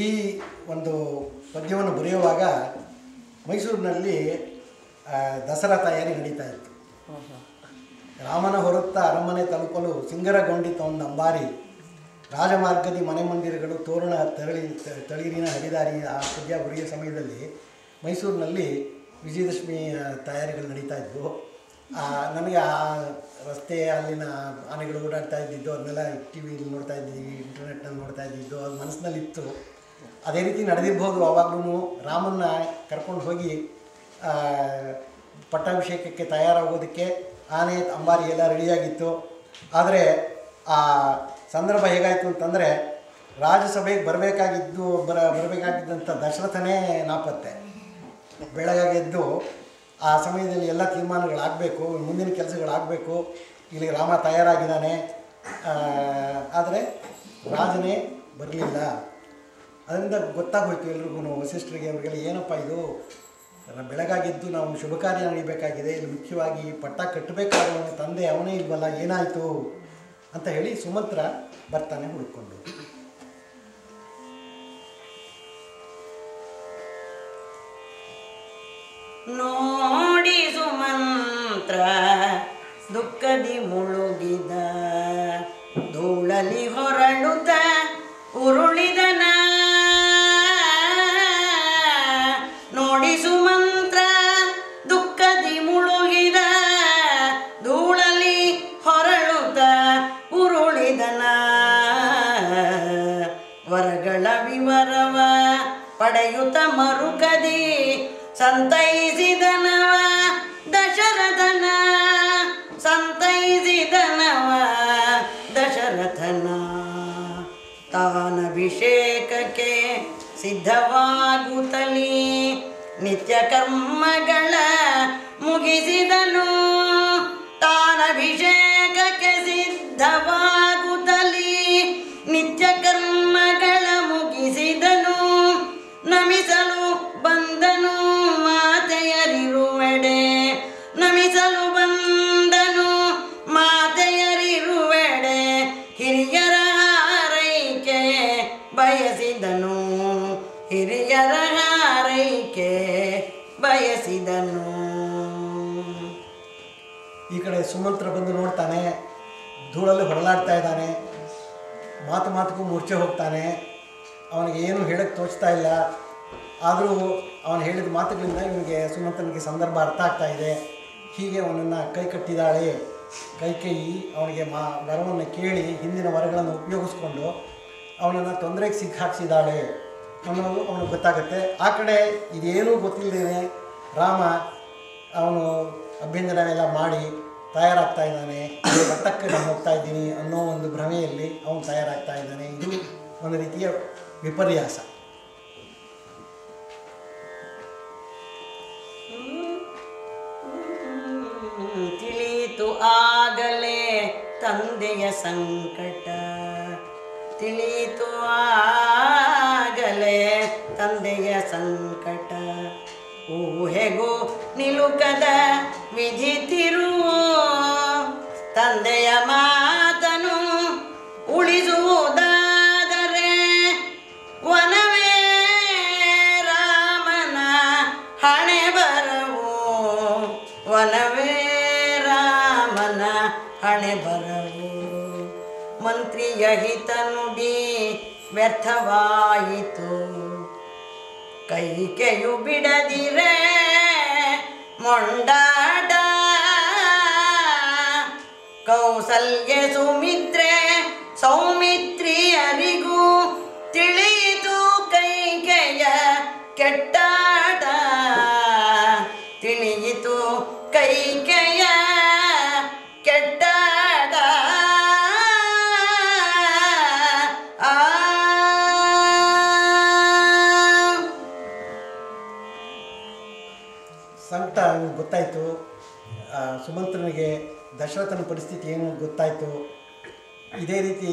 ಈ ಒಂದು ಪದ್ಯವನ್ನು ಬರೆಯುವಾಗ ಮೈಸೂರಿನಲ್ಲಿ ದಸರಾ ತಯಾರಿ ನಡೀತಾ ಇತ್ತು. ರಾಮನ ಹೊರತ್ತ ಅರಮನೆ ತಲುಪಲು ಸಿಂಗರಗೊಂಡಿತ ಒಂದು ಅಂಬಾರಿ. ರಾಜಮಾರ್ಗದಿ ಮನೆ ಮಂದಿರಗಳು ತೋರಣ ತರಳಿ ತಳಿರಿನ ಹರಿದಾರಿ ಆ ಪದ್ಯ ಬರೆಯೋ ಸಮಯದಲ್ಲಿ ಮೈಸೂರಿನಲ್ಲಿ ವಿಜಯದಶಮಿ ತಯಾರಿಗಳು ನಡೀತಾ ಇದ್ವು. ನನಗೆ ಆ ರಸ್ತೆ ಅಲ್ಲಿನ ಆನೆಗಳು ಓಡಾಡ್ತಾ ಇದ್ದಿದ್ದು ಅದನ್ನೆಲ್ಲ ಟಿ ವಿಲಿ ನೋಡ್ತಾ ಇದ್ದೀವಿ ಇಂಟರ್ನೆಟ್ನಲ್ಲಿ ನೋಡ್ತಾ ಇದ್ದಿದ್ದು ಅದು ಮನಸ್ಸಿನಲ್ಲಿತ್ತು. ಅದೇ ರೀತಿ ನಡೆದಿರ್ಬೋದು. ಆವಾಗಲೂ ರಾಮನ್ನ ಕರ್ಕೊಂಡು ಹೋಗಿ ಪಟ್ಟಾಭಿಷೇಕಕ್ಕೆ ತಯಾರಾಗೋದಕ್ಕೆ ಆನೆ ಅಂಬಾರಿ ಎಲ್ಲ ರೆಡಿಯಾಗಿತ್ತು. ಆದರೆ ಆ ಸಂದರ್ಭ ಹೇಗಾಯಿತು ಅಂತಂದರೆ, ರಾಜ್ಯಸಭೆಗೆ ಬರಬೇಕಾಗಿದ್ದು, ಬರ ಬರಬೇಕಾಗಿದ್ದಂಥ ದಶರಥನೇ ನಾಪತ್ತೆ. ಬೆಳಗಾಗಿ ಎದ್ದು ಆ ಸಮಯದಲ್ಲಿ ಎಲ್ಲ ತೀರ್ಮಾನಗಳಾಗಬೇಕು, ಮುಂದಿನ ಕೆಲಸಗಳಾಗಬೇಕು, ಇಲ್ಲಿ ರಾಮ ತಯಾರಾಗಿದ್ದಾನೆ. ಆದರೆ ರಾಜನೇ ಬರಲಿಲ್ಲ. ಅದರಿಂದ ಗೊತ್ತಾಗೋಯ್ತು ಎಲ್ರಿಗೂ ವಸಿಷ್ಠರಿಗೆ, ಅವರಿಗೆಲ್ಲ, ಏನಪ್ಪ ಇದು? ಎಲ್ಲ ಬೆಳಗಾಗಿದ್ದು ನಾವು ಶುಭ ಕಾರ್ಯ ನಡೀಬೇಕಾಗಿದೆ, ಇಲ್ಲಿ ಮುಖ್ಯವಾಗಿ ಪಟ್ಟ ಕಟ್ಟಬೇಕಾದ ತಂದೆ ಅವನೇ ಇಲ್ವಲ್ಲ, ಏನಾಯಿತು? ಅಂತ ಹೇಳಿ ಸುಮಂತ್ರ ಬರ್ತಾನೆ ಹುಡುಕೊಂಡು ನೋಡಿ ಸುಮಂತ್ರ, ದುಃಖದಿ ಮುಳುಗಿದ, ಧೂಳಲಿ ಹೊರಡುತ್ತ ಉರುಳಿದನ ಮರುಕದಿ ಸಂತೈಸಿದನವ ದಶರಥನ. ಸಂತೈಸಿದನವ ದಶರಥನ. ತಾನಭಿಷೇಕಕ್ಕೆ ಸಿದ್ಧವಾಗುತ್ತಲಿ ನಿತ್ಯ ಕರ್ಮಗಳ ಮುಗಿಸಿದನು. ತಾನಭಿಷೇಕಕ್ಕೆ ಸಿದ್ಧವಾಗುತ್ತಲಿ ಸುಮಂತ್ರ ಬಂದು ನೋಡ್ತಾನೆ, ಧೂಳಲ್ಲಿ ಹೊರಲಾಡ್ತಾ ಇದ್ದಾನೆ, ಮಾತು ಮಾತುಗೂ ಮೂರ್ಛೆ ಹೋಗ್ತಾನೆ, ಅವನಿಗೆ ಏನು ಹೇಳಕ್ಕೆ ತೋಚ್ತಾ ಇಲ್ಲ. ಆದರೂ ಅವನು ಹೇಳಿದ ಮಾತುಗಳಿಂದ ಇವನಿಗೆ ಸುಮಂತ್ರನಿಗೆ ಸಂದರ್ಭ ಅರ್ಥ ಆಗ್ತಾ ಇದೆ. ಹೀಗೆ ಅವನನ್ನು ಕೈ ಕಟ್ಟಿದಾಳೆ ಕೈ ಅವನಿಗೆ ಮಾ, ವರವನ್ನು ಕೇಳಿ ಹಿಂದಿನ ವರಗಳನ್ನು ಉಪಯೋಗಿಸ್ಕೊಂಡು ಅವನನ್ನು ತೊಂದರೆಗೆ ಸಿಕ್ಕಾಕ್ಸಿದ್ದಾಳೆ ಅನ್ನೋದು ಅವನಿಗೆ ಗೊತ್ತಾಗುತ್ತೆ. ಆ ಕಡೆ ಇದೇನೂ ಗೊತ್ತಿಲ್ಲದೇನೆ ರಾಮ ಅವನು ಅಭ್ಯಂಜನವೆಲ್ಲ ಮಾಡಿ ತಯಾರಾಗ್ತಾ ಇದ್ದಾನೆ ಮಟ್ಟಕ್ಕೆ ನಾನು ಹೋಗ್ತಾ ಇದ್ದೀನಿ ಅನ್ನೋ ಒಂದು ಭ್ರಮೆಯಲ್ಲಿ ಅವನು ತಯಾರಾಗ್ತಾ ಇದ್ದಾನೆ. ಇದು ಒಂದು ರೀತಿಯ ವಿಪರ್ಯಾಸ. ತಿಳಿಯಿತು ಆಗಲೇ ತಂದೆಯ ಸಂಕಟ. ತಿಳಿಯಿತು ಆಗಲೇ ತಂದೆಯ ಸಂಕಟ. ಊಹೆಗೂ ನಿಲುಕದ ವಿಧಿ ತಿರುವು ತಂದೆಯ ಮಾತನು ಉಳಿಸುವುದಾದರೆ ವನವೇ ರಾಮನ ಹಣೆ ಬರವು. ವನವೇ ರಾಮನ ಹಣೆ ಬರವು. ಮಂತ್ರಿಯ ಹಿತ ನುಡಿ ವ್ಯರ್ಥವಾಯಿತು. ಕೈಕೆಯು ಬಿಡದಿರೆ ಮೊಂಡಾಟ. ಕೌಸಲ್ಯ ಸುಮಿತ್ರೆ ಸೌಮಿತ್ರಿಯರಿಗೂ ತಿಳಿಯಿತು ಕೈಕೆಯ ಕೆಟ್ಟಾಟ ಗೊತ್ತಾಯಿತು. ಸುಮಂತ್ರನಿಗೆ ದಶರಥನ ಪರಿಸ್ಥಿತಿ ಏನು ಗೊತ್ತಾಯಿತು. ಇದೇ ರೀತಿ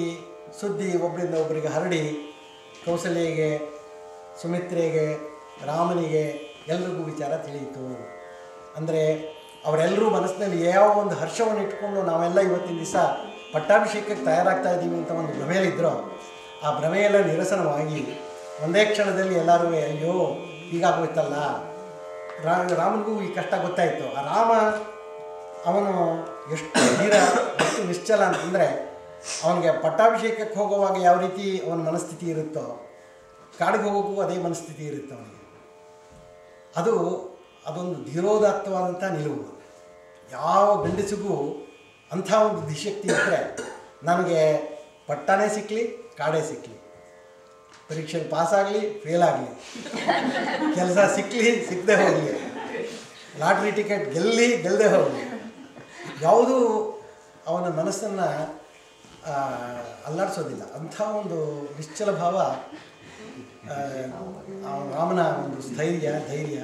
ಸುದ್ದಿ ಒಬ್ಬರಿಂದ ಒಬ್ಬರಿಗೆ ಹರಡಿ ಕೌಸಲ್ಯಗೆ, ಸುಮಿತ್ರೆಗೆ, ರಾಮನಿಗೆ ಎಲ್ರಿಗೂ ವಿಚಾರ ತಿಳಿಯಿತು. ಅಂದರೆ ಅವರೆಲ್ಲರೂ ಮನಸ್ಸಿನಲ್ಲಿ ಯಾವ ಒಂದು ಹರ್ಷವನ್ನು ಇಟ್ಕೊಂಡು ನಾವೆಲ್ಲ ಇವತ್ತಿನ ದಿವಸ ಪಟ್ಟಾಭಿಷೇಕಕ್ಕೆ ತಯಾರಾಗ್ತಾ ಇದ್ದೀವಿ ಅಂತ ಒಂದು ಭ್ರಮೆಯಲ್ಲಿದ್ದರು ಆ ಭ್ರಮೆಯೆಲ್ಲ ನಿರಸನವಾಗಿ ಒಂದೇ ಕ್ಷಣದಲ್ಲಿ ಎಲ್ಲರೂ, ಅಯ್ಯೋ ಹೀಗಾಗೋಯ್ತಲ್ಲ ರಾ ರಾಮನಿಗೂ ಈ ಕಷ್ಟ ಗೊತ್ತಾಯಿತು. ಆ ರಾಮ, ಅವನು ಎಷ್ಟು ಧೀರ ಎಷ್ಟು ನಿಶ್ಚಲ ಅಂತಂದರೆ ಅವನಿಗೆ ಪಟ್ಟಾಭಿಷೇಕಕ್ಕೆ ಹೋಗುವಾಗ ಯಾವ ರೀತಿ ಅವನ ಮನಸ್ಥಿತಿ ಇರುತ್ತೋ, ಕಾಡಿಗೆ ಹೋಗೋಕ್ಕೂ ಅದೇ ಮನಸ್ಥಿತಿ ಇರುತ್ತೆ ಅವನಿಗೆ. ಅದು ಅದೊಂದು ಧೀರೋದಾತ್ತವಾದಂಥ ನಿಲುವು. ಯಾವ ಗಂಡಸಿಗೂ ಅಂಥ ಒಂದು ದಿಶಕ್ತಿ ಇದ್ದರೆ ನನಗೆ ಪಟ್ಟನೇ ಸಿಕ್ಕಲಿ ಕಾಡೇ ಸಿಕ್ಕಲಿ ಪರೀಕ್ಷೆಗೆ ಪಾಸ್ ಆಗಲಿ ಫೇಲ್ ಆಗಲಿ ಕೆಲಸ ಸಿಕ್ಕಲಿ ಸಿಕ್ಕದೆ ಹೋಗಲಿ. ಲಾಟ್ರಿ ಟಿಕೆಟ್ ಗೆಲ್ಲಿ ಗೆಲ್ಲದೆ ಹೋಗಲಿ. ಯಾವುದೂ ಅವನ ಮನಸ್ಸನ್ನು ಅಲ್ಲಾಡಿಸೋದಿಲ್ಲ. ಅಂಥ ಒಂದು ನಿಶ್ಚಲ ಭಾವ ರಾಮನ ಒಂದು ಸ್ಥೈರ್ಯ, ಧೈರ್ಯ.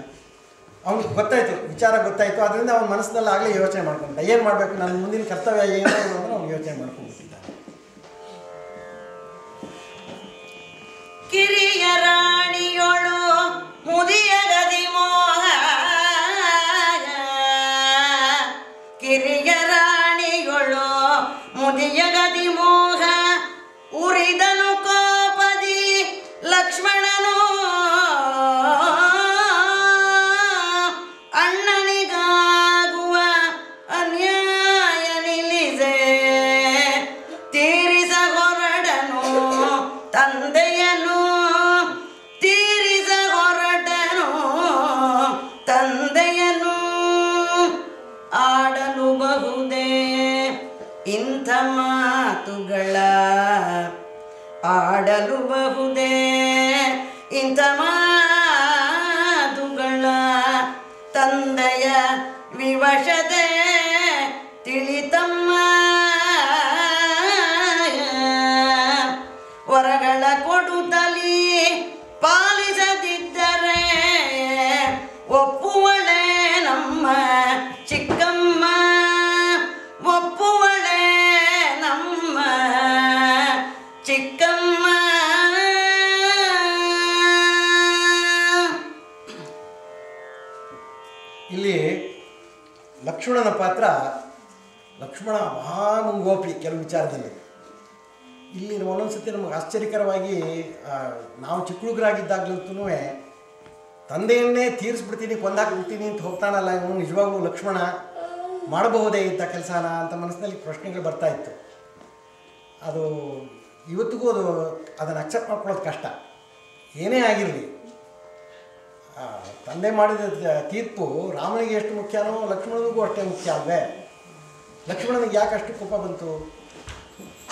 ಅವನಿಗೆ ಗೊತ್ತಾಯಿತು, ವಿಚಾರ ಗೊತ್ತಾಯಿತು. ಅದರಿಂದ ಅವನ ಮನಸ್ಸಿನಲ್ಲಿ ಆಗಲೇ ಯೋಚನೆ ಮಾಡ್ಕೊಂಡ ಏನು ಮಾಡಬೇಕು? ನನ್ನ ಮುಂದಿನ ಕರ್ತವ್ಯ ಏನು ಅನ್ನೋದನ್ನು ಅವ್ನು ಯೋಚನೆ ಮಾಡ್ಕೊಂಡ್ಬಿಟ್ಟಿದ್ದಾನೆ ಕಿರಿಯ ರಾಣಿಯೊಳು ಮುದಿಯ ತೀರಿಸ್ಬಿಡ್ತೀನಿ ಕೊಂದಾಕ್ಬಿಡ್ತೀನಿ ಅಂತ ಹೋಗ್ತಾನಲ್ಲ ಇವನು ನಿಜವಾಗ್ಲೂ ಲಕ್ಷ್ಮಣ ಮಾಡಬಹುದೇ ಇದ್ದ ಕೆಲಸನ ಅಂತ ಮನಸ್ಸಿನಲ್ಲಿ ಪ್ರಶ್ನೆಗಳು ಬರ್ತಾ ಇತ್ತು. ಅದು ಇವತ್ತಿಗೂ ಅದು ಅದನ್ನು ಅಕ್ಸೆಪ್ಟ್ ಮಾಡ್ಕೊಳ್ಳೋದು ಕಷ್ಟ. ಏನೇ ಆಗಿರಲಿ. ತಂದೆ ಮಾಡಿದ ತೀರ್ಪು ರಾಮನಿಗೆ ಎಷ್ಟು ಮುಖ್ಯನೋ ಲಕ್ಷ್ಮಣನಿಗೂ ಅಷ್ಟೇ ಮುಖ್ಯ ಅಲ್ವೇ? ಲಕ್ಷ್ಮಣನಿಗೆ ಯಾಕೆ ಅಷ್ಟು ಕೋಪ ಬಂತು?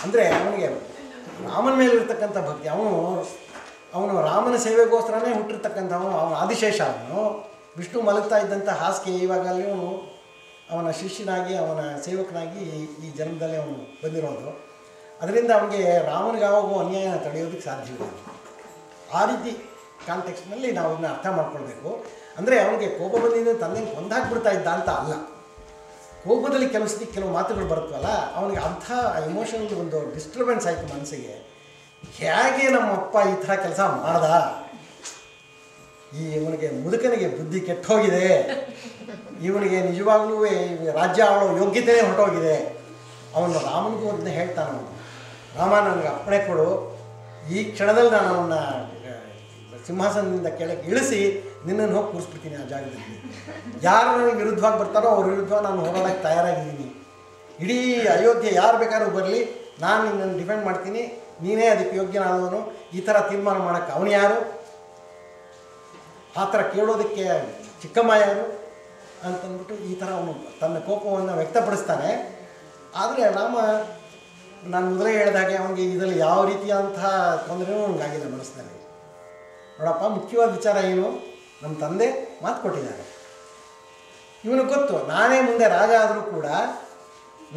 ಅಂದರೆ ಅವನಿಗೆ ರಾಮನ ಮೇಲೆ ಇರ್ತಕ್ಕಂಥ ಭಕ್ತಿ, ಅವನು ಅವನು ರಾಮನ ಸೇವೆಗೋಸ್ಕರನೇ ಹುಟ್ಟಿರ್ತಕ್ಕಂಥವನು, ಅವನು ಆದಿಶೇಷ ಅವನು. ವಿಷ್ಣು ಮಲಗ್ತಾ ಇದ್ದಂಥ ಹಾಸಿಗೆ ಇವಾಗ ಅಲ್ಲಿ ಅವನು ಶಿಷ್ಯನಾಗಿ, ಅವನ ಸೇವಕನಾಗಿ ಈ- ಜನ್ಮದಲ್ಲಿ ಅವನು ಬಂದಿರೋದು. ಅದರಿಂದ ಅವನಿಗೆ ರಾಮನಿಗೆ ಯಾವಾಗೂ ಅನ್ಯಾಯ ತಡೆಯೋದಕ್ಕೆ ಸಾಧ್ಯವಿಲ್ಲ. ಆ ರೀತಿ ಕಾಂಟೆಕ್ಸ್ಟ್ನಲ್ಲಿ ನಾವು ಅದನ್ನ ಅರ್ಥ ಮಾಡ್ಕೊಳ್ಬೇಕು. ಅಂದರೆ ಅವನಿಗೆ ಕೋಪ ಬಂದಿದ್ದ ತಂದೆ ಕೊಂದಾಕ್ಬಿಡ್ತಾ ಇದ್ದ ಅಂತ ಅಲ್ಲ. ಕೋಪದಲ್ಲಿ ಕೆಲವು ಸತಿ ಕೆಲವು ಮಾತುಗಳು ಬರುತ್ತವಲ್ಲ, ಅವನಿಗೆ ಅಂಥ ಎಮೋಷನಲ್ ಒಂದು ಡಿಸ್ಟರ್ಬೆನ್ಸ್ ಆಯಿತು ಮನಸ್ಸಿಗೆ. ಹೇಗೆ ನಮ್ಮ ಅಪ್ಪ ಈ ಥರ ಕೆಲಸ ಮಾಡ್ದ? ಈ ಇವನಿಗೆ ಮುದುಕನಿಗೆ ಬುದ್ಧಿ ಕೆಟ್ಟೋಗಿದೆ. ಇವನಿಗೆ ನಿಜವಾಗ್ಲೂ ರಾಜ್ಯ ಆಳೋ ಯೋಗ್ಯತೆಯೇ ಹೊರಟೋಗಿದೆ. ಅವನು ರಾಮನಿಗೂ ಅಂತ ಹೇಳ್ತಾನೆ ರಾಮ, ನನಗೆ ಅಪ್ಪಣೆ ಕೊಡು. ಈ ಕ್ಷಣದಲ್ಲಿ ನಾನು ಅವನ್ನ ಸಿಂಹಾಸನದಿಂದ ಕೆಳಗೆ ಇಳಿಸಿ ನಿನ್ನನ್ನು ಹೋಗಿ ಕೂರಿಸ್ಬಿಡ್ತೀನಿ ಆ ಜಾಗದಲ್ಲಿ. ಯಾರು ನನಗೆ ವಿರುದ್ಧವಾಗಿ ಬರ್ತಾರೋ ಅವ್ರ ವಿರುದ್ಧ ನಾನು ಹೋರಾಡಕ್ಕೆ ತಯಾರಾಗಿದ್ದೀನಿ. ಇಡೀ ಅಯೋಧ್ಯೆ ಯಾರು ಬೇಕಾದ್ರೂ ಬರಲಿ, ನಾನು ನಿನ್ನನ್ನು ಡಿಪೆಂಡ್ ಮಾಡ್ತೀನಿ. ನೀನೇ ಅದಕ್ಕೆ ಯೋಗ್ಯನಾದವನು. ಈ ಥರ ತೀರ್ಮಾನ ಮಾಡೋಕ್ಕೆ ಅವನು ಯಾರು? ಆ ಥರ ಕೇಳೋದಕ್ಕೆ ಚಿಕ್ಕಮ್ಮ ಯಾರು ಅಂತಂದ್ಬಿಟ್ಟು ಈ ಥರ ಅವನು ತನ್ನ ಕೋಪವನ್ನು ವ್ಯಕ್ತಪಡಿಸ್ತಾನೆ. ಆದರೆ ರಾಮ ನಾನು ಮೊದಲೇ ಹೇಳಿದಾಗೆ ಅವನಿಗೆ ಇದರಲ್ಲಿ ಯಾವ ರೀತಿಯಾದಂಥ ತೊಂದರೆನೂ ಅವನಿಗಾಗಿಲ್ಲ ಮನಸ್ಸಿನಲ್ಲಿ. ನೋಡಪ್ಪ, ಮುಖ್ಯವಾದ ವಿಚಾರ ಏನು? ನಮ್ಮ ತಂದೆ ಮಾತು ಕೊಟ್ಟಿದ್ದಾರೆ. ಇವನು ಗೊತ್ತು, ನಾನೇ ಮುಂದೆ ರಾಜ ಆದರೂ ಕೂಡ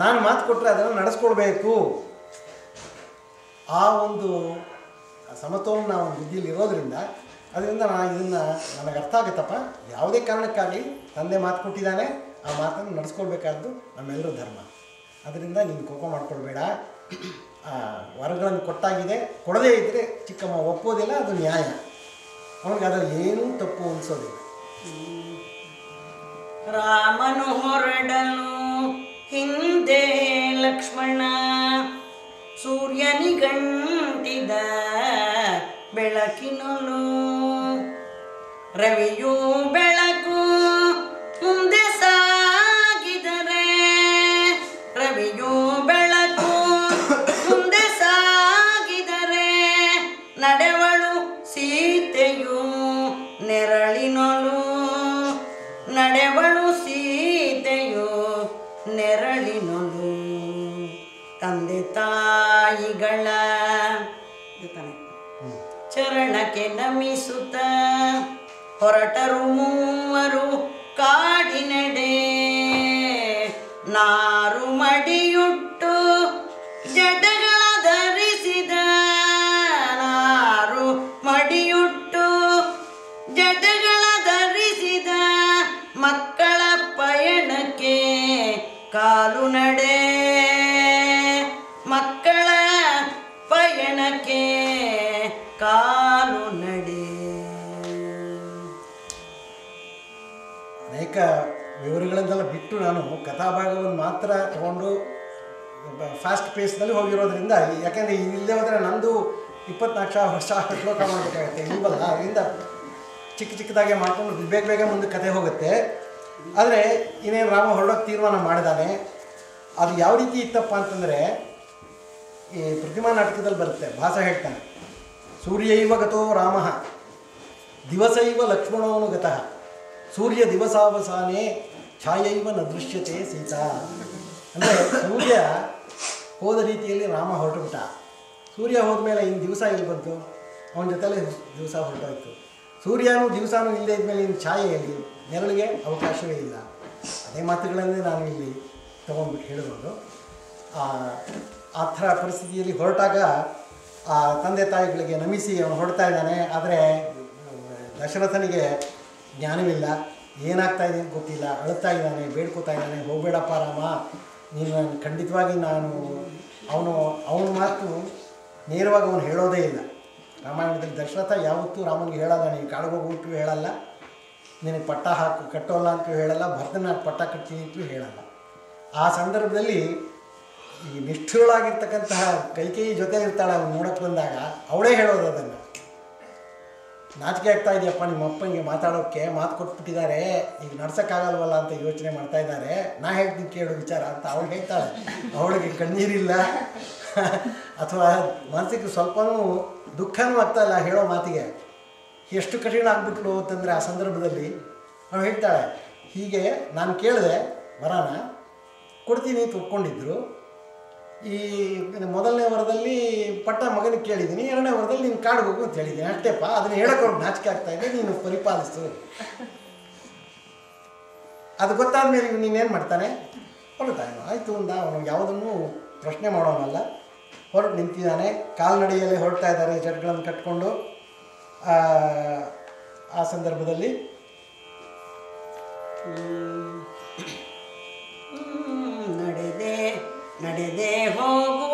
ನಾನು ಮಾತು ಕೊಟ್ಟರೆ ಅದನ್ನು ನಡೆಸ್ಕೊಳ್ಬೇಕು. ಆ ಒಂದು ಸಮತೋಲನ ಅವನ ಬುದ್ಧಿಯಲ್ಲಿ ಇರೋದ್ರಿಂದ ಅದರಿಂದ ನಾನು ಇದನ್ನು ನನಗೆ ಅರ್ಥ ಆಗುತ್ತಪ್ಪ. ಯಾವುದೇ ಕಾರಣಕ್ಕಾಗಲಿ ತಂದೆ ಮಾತು ಕೊಟ್ಟಿದ್ದಾನೆ ಆ ಮಾತನ್ನು ನಡೆಸ್ಕೊಳ್ಬೇಕಾದ್ದು ನಮ್ಮೆಲ್ಲರ ಧರ್ಮ. ಅದರಿಂದ ನೀನು ಕೋಪ ಮಾಡ್ಕೊಳ್ಬೇಡ. ಆ, ವರಗಳನ್ನು ಕೊಟ್ಟಾಗಿದೆ ಕೊಡದೇ ಇದ್ದರೆ ಚಿಕ್ಕಮ್ಮ ಒಪ್ಪೋದಿಲ್ಲ ಅದು ನ್ಯಾಯ. ಅವನಿಗೆ ಅದರಲ್ಲಿ ಏನೂ ತಪ್ಪು ಅನಿಸೋದಿಲ್ಲ. ರಾಮನು ಹೊರಡಲು ಹಿಂದೆ ಲಕ್ಷ್ಮಣ ಸೂರ್ಯನಿಗಂಟಿದ ಬೆಳಕಿನಲು ರವಿಯು ಬೆಳಕು ಮುಂದೆ ಸಾಗಿದರೆ, ರವಿಯು ಬೆಳಕು ಮುಂದೆ ಸಾಗಿದರೆ, ನಡೆವಳು ಸೀತೆಯು ನೆರಳಿನೊಳು ನಡೆವಳು ಸೀತೆಯು ನೆರಳಿನೊಳು ತಂದೆ ತಾಯಿಗಳ. ಚರಣಕ್ಕೆ ನಮಿಸುತ್ತ. ಹೊರಟರು ಮೂವರು ಕಾಡಿನೆಡೆ. ನಾರು ಅನೇಕ ವಿವರಗಳನ್ನೆಲ್ಲ ಬಿಟ್ಟು ನಾನು ಕಥಾಭಾಗವನ್ನು ಮಾತ್ರ ತಗೊಂಡು ಫಾಸ್ಟ್ ಪೇಸ್ನಲ್ಲಿ ಹೋಗಿರೋದ್ರಿಂದ, ಯಾಕೆಂದರೆ ಇಲ್ಲದೆ ಹೋದರೆ ನಂದು ಇಪ್ಪತ್ನಾಲ್ಕು ಸಾವಿರ ವರ್ಷ ಶ್ಲೋಕ ಮಾಡಬೇಕಾಗುತ್ತೆ, ಇಲ್ವಲ್ಲ? ಅದರಿಂದ ಚಿಕ್ಕ ಚಿಕ್ಕದಾಗೆ ಮಾಡ್ಕೊಂಡು ಬೇಗ ಬೇಗ ಮುಂದೆ ಕಥೆ ಹೋಗುತ್ತೆ. ಆದರೆ ಇನ್ನೇನು ರಾಮ ಹೊರಡೋಕೆ ತೀರ್ಮಾನ ಮಾಡಿದಾನೆ. ಅದು ಯಾವ ರೀತಿ ಇತ್ತಪ್ಪ ಅಂತಂದರೆ, ಈ ಪ್ರತಿಮಾ ನಾಟಕದಲ್ಲಿ ಬರುತ್ತೆ, ಭಾಸ ಹೇಳ್ತಾನೆ. ಸೂರ್ಯ ಇವ ಗತೋ ರಾಮ, ದಿವಸೈವ ಲಕ್ಷ್ಮಣವನು ಗತಃ. ಸೂರ್ಯ ದಿವಸಾವಸಾನೆ ಛಾಯೈವ ನ ದೃಶ್ಯತೆ ಸೀತಾ. ಅಂದರೆ ಸೂರ್ಯ ಹೋದ ರೀತಿಯಲ್ಲಿ ರಾಮ ಹೊರಟುಬಿಟ್ಟ. ಸೂರ್ಯ ಹೋದ್ಮೇಲೆ ಇನ್ನು ದಿವಸ ಎಲ್ಲಿ ಬಂತು? ಅವನ ಜೊತೆಲೇ ದಿವಸ ಹೊರಟೋಯ್ತು. ಸೂರ್ಯನೂ ದಿವಸನೂ ಇಲ್ಲದೆ ಇದ್ಮೇಲೆ ಇನ್ನು ಛಾಯೆ ಎಲ್ಲಿ? ನೆರಳಿಗೆ ಅವಕಾಶವೇ ಇಲ್ಲ. ಅದೇ ಮಾತುಗಳನ್ನೇ ನಾನು ಇಲ್ಲಿ ತೊಗೊಂಡ್ಬಿಟ್ಟು ಹೇಳ್ಬೋದು ಆ ಆ ಥರ ಪರಿಸ್ಥಿತಿಯಲ್ಲಿ ಹೊರಟಾಗ ಆ ತಂದೆ ತಾಯಿಗಳಿಗೆ ನಮಿಸಿ ಅವನು ಹೊರಡ್ತಾ ಇದ್ದಾನೆ. ಆದರೆ ದಶರಥನಿಗೆ ಜ್ಞಾನವಿಲ್ಲ. ಏನಾಗ್ತಾ ಇದೆ ಗೊತ್ತಿಲ್ಲ. ಅಳುತ್ತಾ ಇದ್ದಾನೆ, ಬೇಡ್ಕೋತಾ ಇದ್ದಾನೆ. ಹೋಗಬೇಡಪ್ಪ ರಾಮ. ನೀನು ಖಂಡಿತವಾಗಿ ನಾನು ಅವನು, ಅವನ ಮಾತು ನೇರವಾಗಿ ಅವನು ಹೇಳೋದೇ ಇಲ್ಲ. ರಾಮಾಯಣದಲ್ಲಿ ದಶರಥ ಯಾವತ್ತೂ ರಾಮನಿಗೆ ಹೇಳಲ್ಲ. ನೀನು ಕಾಡಿಗೆ ಹೋಗ್ಬಿಟ್ಟು ಹೇಳಲ್ಲ. ನಿನಗೆ ಪಟ್ಟ ಹಾಕು, ಕಟ್ಟೋಲ್ಲ ಅಂತ ಹೇಳಲ್ಲ. ಭರ್ತನ ಪಟ್ಟ ಕಟ್ತೀನಿ ಅಂತಲೂ ಹೇಳಲ್ಲ. ಆ ಸಂದರ್ಭದಲ್ಲಿ ಈ ನಿಷ್ಠುರಳಾಗಿರ್ತಕ್ಕಂತಹ ಕೈಕೇಯಿ ಜೊತೆ ಇರ್ತಾಳೆ ಅವ್ನು ನೋಡಕ್ಕೆ ಬಂದಾಗ ಅವಳೇ ಹೇಳೋದು ಅದನ್ನು. ನಾಚಿಕೆ ಆಗ್ತಾ ಇದೆಯಪ್ಪ, ನಿಮ್ಮ ಅಪ್ಪನಿಗೆ ಮಾತಾಡೋಕ್ಕೆ ಮಾತು ಕೊಟ್ಬಿಟ್ಟಿದ್ದಾರೆ. ಈಗ ನಡ್ಸೋಕ್ಕಾಗಲ್ವಲ್ಲ ಅಂತ ಯೋಚನೆ ಮಾಡ್ತಾ ಇದ್ದಾರೆ. ನಾ ಹೇಳ್ತೀನಿ ಕೇಳೋ ವಿಚಾರ ಅಂತ ಅವಳು ಹೇಳ್ತಾಳೆ. ಅವಳಿಗೆ ಕಣ್ಣೀರಿಲ್ಲ. ಅಥವಾ ಮನಸ್ಸಿಗೆ ಸ್ವಲ್ಪನೂ ದುಃಖನೂ ಆಗ್ತಾ ಇಲ್ಲ ಹೇಳೋ ಮಾತಿಗೆ. ಎಷ್ಟು ಕಠಿಣ ಆಗ್ಬಿಟ್ಲು ಅಂತಂದರೆ ಆ ಸಂದರ್ಭದಲ್ಲಿ ಅವಳು ಹೇಳ್ತಾಳೆ, ಹೀಗೆ ನಾನು ಕೇಳಿದೆ ವರನ, ಕೊಡ್ತೀನಿ ತೊಕ್ಕೊಂಡಿದ್ರು ಈ ಮೊದಲನೇ ವಾರದಲ್ಲಿ ಪಟ್ಟ ಮಗನಿಗೆ ಕೇಳಿದ್ದೀನಿ ಎರಡನೇ ವಾರದಲ್ಲಿ ನೀನು ಹೋಗು ಅಂತ ಹೇಳಿದ್ದೀನಿ. ಅಷ್ಟೇಪ್ಪ ಅದನ್ನ ಹೇಳಕ್ಕೆ ಅವ್ರು ನಾಚಿಕೆ ಆಗ್ತಾ ಇದೆ ನೀನು ಪರಿಪಾಲಿಸ್ತು ಅದು ಗೊತ್ತಾದ ಮೇಲೆ ನೀನೇನು ಮಾಡ್ತಾನೆ? ಹೊರಡ್ತಾನೆ ಆಯಿತು ಅಂದ ಅವನು ಯಾವುದನ್ನು ಪ್ರಶ್ನೆ ಮಾಡೋನಲ್ಲ. ಹೊರಟು ನಿಂತಿದ್ದಾನೆ ಕಾಲ್ನಡಿಯಲ್ಲಿ ಹೊರಡ್ತಾ ಇದ್ದಾರೆ ಜಡ್ಗಳನ್ನು ಕಟ್ಕೊಂಡು ಆ, ಸಂದರ್ಭದಲ್ಲಿ. ನಡೆದೆ ಹೋಗುವೆವೆಂದರು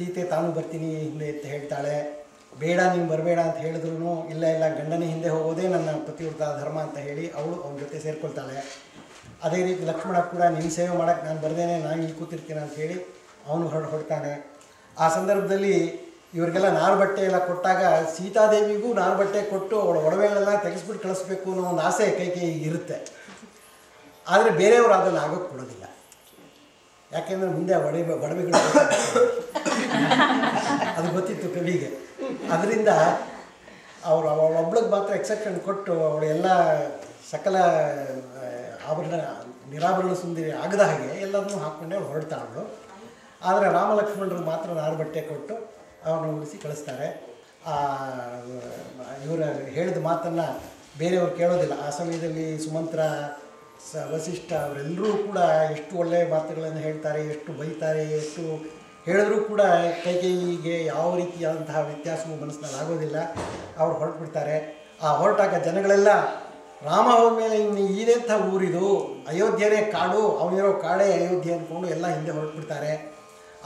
ಸೀತೆ ತಾನು ಬರ್ತೀನಿ ಹಿಂದೆ ಅಂತ ಹೇಳ್ತಾಳೆ. ಬೇಡ, ನೀನು ಬರಬೇಡ ಅಂತ ಹೇಳಿದ್ರು ಇಲ್ಲ ಇಲ್ಲ, ಗಂಡನ ಹಿಂದೆ ಹೋಗೋದೇ ನನ್ನ ಪತಿವ್ರತ ಧರ್ಮ ಅಂತ ಹೇಳಿ ಅವಳು ಅವನ ಜೊತೆ ಸೇರ್ಕೊಳ್ತಾಳೆ. ಅದೇ ರೀತಿ ಲಕ್ಷ್ಮಣ ಕೂಡ ನಿನ್ನ ಸೇವೆ ಮಾಡೋಕ್ಕೆ ನಾನು ಬರ್ದೇನೆ, ನಾನು ಇಲ್ಲಿ ಕೂತಿರ್ತೀನಿ ಅಂತ ಹೇಳಿ ಅವನು ಹೊರಡು ಹೊಡ್ತಾನೆ ಆ ಸಂದರ್ಭದಲ್ಲಿ ಇವರಿಗೆಲ್ಲ ನಾರು ಬಟ್ಟೆ ಎಲ್ಲ ಕೊಟ್ಟಾಗ ಸೀತಾದೇವಿಗೂ ನಾರು ಬಟ್ಟೆ ಕೊಟ್ಟು ಅವಳ ಒಡವೆಗಳೆಲ್ಲ ತೆಗೆಸ್ಬಿಟ್ಟು ಕಳಿಸ್ಬೇಕು ಅನ್ನೋ ಒಂದು ಆಸೆ ಕೈ ಕೈ ಇರುತ್ತೆ. ಆದರೆ ಬೇರೆಯವರು ಅದನ್ನು ಆಗೋಕ್ಕೆ ಕೊಡೋದಿಲ್ಲ ಯಾಕೆಂದರೆ ಮುಂದೆ ಒಡವೆ ಒಡವೆಗಳು ಅದು ಗೊತ್ತಿತ್ತು ಕವಿಗೆ. ಅದರಿಂದ ಅವರು ಅವಳೊಬ್ಳಿಗೆ ಮಾತ್ರ ಎಕ್ಸೆಪ್ಷನ್ ಕೊಟ್ಟು ಅವಳು ಎಲ್ಲ ಸಕಲ ಆಭರಣ, ನಿರಾಭರಣ ಸುಂದರಿ ಆಗದ ಹಾಗೆ ಎಲ್ಲದನ್ನೂ ಹಾಕ್ಕೊಂಡೆ ಅವಳು ಹೊರಡ್ತಾಳು ಆದರೆ ರಾಮಲಕ್ಷ್ಮಣರು ಮಾತ್ರ ನಾರು ಬಟ್ಟೆ ಕೊಟ್ಟು ಅವರನ್ನು ಉಳಿಸಿ ಕಳಿಸ್ತಾರೆ. ಇವರ ಹೇಳಿದ ಮಾತನ್ನು ಬೇರೆಯವರು ಕೇಳೋದಿಲ್ಲ. ಆ ಸಮಯದಲ್ಲಿ ಸುಮಂತ್ರ ಸ ವಸಿಷ್ಠ ಅವರೆಲ್ಲರೂ ಕೂಡ ಎಷ್ಟು ಒಳ್ಳೆಯ ಮಾತುಗಳನ್ನು ಹೇಳ್ತಾರೆ, ಎಷ್ಟು ಬೈತಾರೆ, ಎಷ್ಟು ಹೇಳಿದ್ರೂ ಕೂಡ ಕೈಕೈಗೆ ಯಾವ ರೀತಿಯಾದಂತಹ ವ್ಯತ್ಯಾಸವೂ ಮನಸ್ಸಿನಲ್ಲಿ ಆಗೋದಿಲ್ಲ. ಅವ್ರು ಹೊರಟ್ಬಿಡ್ತಾರೆ. ಆ ಹೊರಟಾಗ ಜನಗಳೆಲ್ಲ ರಾಮ ಮೇಲೆ ಇನ್ನು ಊರಿದು, ಅಯೋಧ್ಯೆನೇ ಕಾಡು ಅವನಿರೋ ಕಾಡೇ ಅಯೋಧ್ಯೆ ಅಂದ್ಕೊಂಡು ಎಲ್ಲ ಹಿಂದೆ ಹೊರಟ್ಬಿಡ್ತಾರೆ.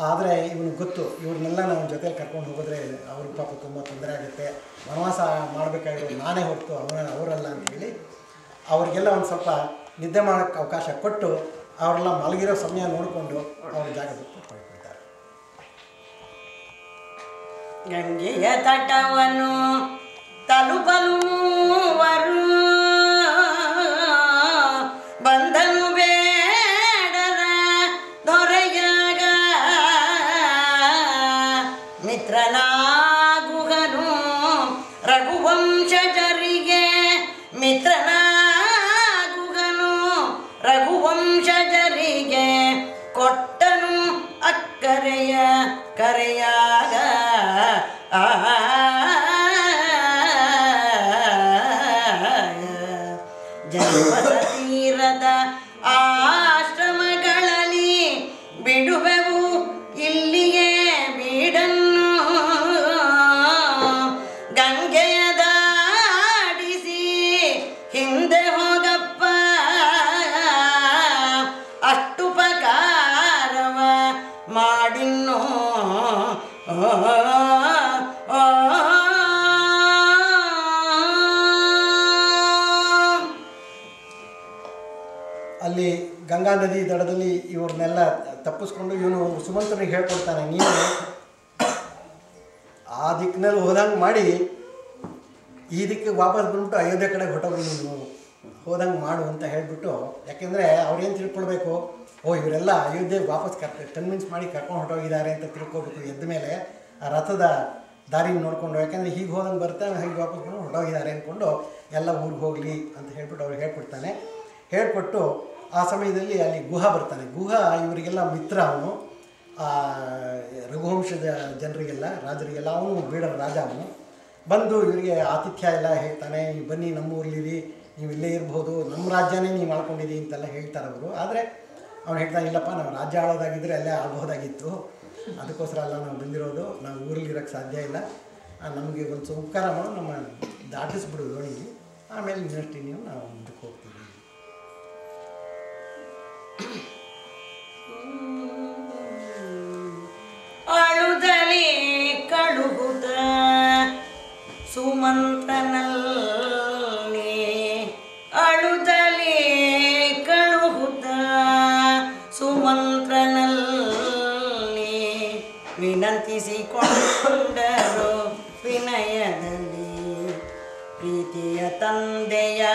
ಆದರೆ ಇವನು ಗೊತ್ತು, ಇವ್ರನ್ನೆಲ್ಲ ನಾವು ಜೊತೆಲಿ ಕರ್ಕೊಂಡು ಹೋಗಿದ್ರೆ ಅವ್ರ ಪಾಪ ತುಂಬ ತೊಂದರೆ ಆಗುತ್ತೆ. ವನವಾಸ ಮಾಡಬೇಕಾಗಿರೋ ನಾನೇ ಹೊರತು ಅವನ ಅವರಲ್ಲ ಅಂತೇಳಿ ಅವ್ರಿಗೆಲ್ಲ ಒಂದು ಸ್ವಲ್ಪ ನಿದ್ದೆ ಮಾಡೋಕ್ಕೆ ಅವಕಾಶ ಕೊಟ್ಟು ಅವರೆಲ್ಲ ಮಲಗಿರೋ ಸಮಯ ನೋಡಿಕೊಂಡು ಅವ್ರ ಜಾಗ ಹೊರಟ್ಬಿಡ್ತಾರೆ ಗಂಗೆಯ ತಟವನ್ನು ತಲುಪಲು ಕರೆಯಾಗ ಆ ನದಿ ದಡದಲ್ಲಿ ಇವ್ರನ್ನೆಲ್ಲ ತಪ್ಪಿಸ್ಕೊಂಡು ಇವನು ಸುಮಂತನಿಗೆ ಹೇಳ್ಕೊಡ್ತಾನೆ, ನೀನು ಆ ದಿಕ್ಕಿನಲ್ಲಿ ಹೋದಂಗೆ ಮಾಡಿ, ಈ ದಿಕ್ಕಿಗೆ ವಾಪಸ್ ಬಂದ್ಬಿಟ್ಟು ಅಯೋಧ್ಯೆ ಕಡೆಗೆ ಹೊಟ್ಟೋಗಿ ನೀನು. ಹೋದಂಗೆ ಮಾಡು ಅಂತ ಹೇಳಿಬಿಟ್ಟು, ಯಾಕೆಂದರೆ ಅವ್ರೇನು ತಿಳ್ಕೊಳ್ಬೇಕು? ಓ, ಇವರೆಲ್ಲ ಅಯೋಧ್ಯೆಗೆ ವಾಪಸ್ ಕರ್ ಕನ್ವಿನ್ಸ್ ಮಾಡಿ ಕರ್ಕೊಂಡು ಹೊಟ್ಟೋಗಿದ್ದಾರೆ ಅಂತ ತಿಳ್ಕೊಬೇಕು ಎದ್ದ ಮೇಲೆ ಆ ರಥದ ದಾರಿಗೆ ನೋಡಿಕೊಂಡು, ಯಾಕೆಂದರೆ ಹೀಗೆ ಹೋದಂಗೆ ಬರ್ತಾನೆ ಹೀಗೆ ವಾಪಸ್ ಬಂದು ಹೊಟ್ಟೋಗಿದ್ದಾರೆ ಅಂದ್ಕೊಂಡು ಎಲ್ಲ ಊರಿಗೆ ಹೋಗಲಿ ಅಂತ ಹೇಳ್ಬಿಟ್ಟು ಅವ್ರಿಗೆ ಹೇಳ್ಕೊಡ್ತಾನೆ. ಹೇಳ್ಕೊಟ್ಟು ಆ ಸಮಯದಲ್ಲಿ ಅಲ್ಲಿ ಗುಹ ಬರ್ತಾನೆ ಗುಹ ಇವರಿಗೆಲ್ಲ ಮಿತ್ರ ಅವನು. ಆ, ರಘುವಂಶದ ಜನರಿಗೆಲ್ಲ, ರಾಜರಿಗೆಲ್ಲ ಅವನು ಬೇಡ ರಾಜ ಅವನು. ಬಂದು ಇವರಿಗೆ ಆತಿಥ್ಯ ಎಲ್ಲ ಹೇಳ್ತಾನೆ ನೀವು ಬನ್ನಿ ನಮ್ಮೂರ್ಲಿರಿ ನೀವು ಇಲ್ಲೇ ಇರ್ಬೋದು, ನಮ್ಮ ರಾಜ್ಯನೇ ನೀವು ಮಾಡ್ಕೊಂಡಿದ್ದೀವಿ ಅಂತೆಲ್ಲ ಹೇಳ್ತಾರೆ ಅವರು. ಆದರೆ ಅವ್ನು ಹೇಳ್ತಾನೆ ಇಲ್ಲಪ್ಪ, ನಾವು ರಾಜ್ಯ ಆಳೋದಾಗಿದ್ದರೆ ಅಲ್ಲೇ ಆಗಬಹುದಾಗಿತ್ತು ಅದಕ್ಕೋಸ್ಕರ ಅಲ್ಲ ನಾವು ಬಂದಿರೋದು, ನಾವು ಊರಲ್ಲಿ ಇರೋಕ್ಕೆ ಸಾಧ್ಯ ಇಲ್ಲ. ನಮಗೆ ಒಂದು ಉಪಕಾರ ಮಾಡು ನಮ್ಮ ದಾಟಿಸ್ಬಿಡು ದೋಣಿಗೆ. ಆಮೇಲೆ ಇನ್ನಷ್ಟು ನೀವು ನಾವು ಮುಂದಕ್ಕೆ ಅಳುದಲಿ ಕಳುಹುತ ಸುಮಂತ್ರನಲ್ಲಿ ಅಳುದಲಿ ಕಳುಹುತ ಸುಮಂತ್ರನಲ್ಲಿ ವಿನಂತಿಸಿಕೊಂಡರು ವಿನಯದಲ್ಲಿ. ಪ್ರೀತಿಯ ತಂದೆಯ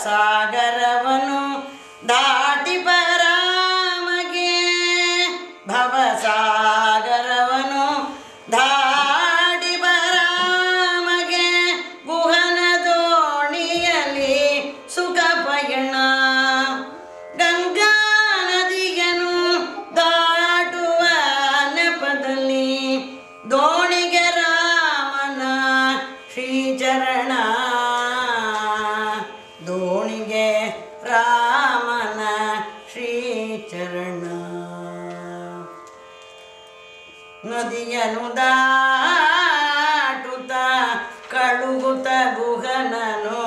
さい。ಕಳುಗುತ್ತ ಗುಹನನು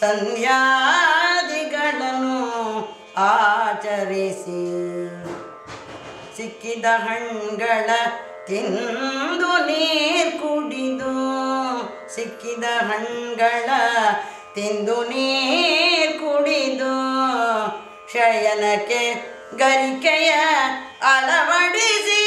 ಸಂಧ್ಯಾದಿಗಳನ್ನು ಆಚರಿಸಿ. ಸಿಕ್ಕಿದ ಹಣ್ಣುಗಳ ತಿಂದು ನೀರು ಕುಡಿದು, ಸಿಕ್ಕಿದ ಹಣ್ಣುಗಳ ತಿಂದು ನೀರು ಕುಡಿದು, ಶಯನಕ್ಕೆ ಗರಿಕೆಯ ಅಳವಡಿಸಿ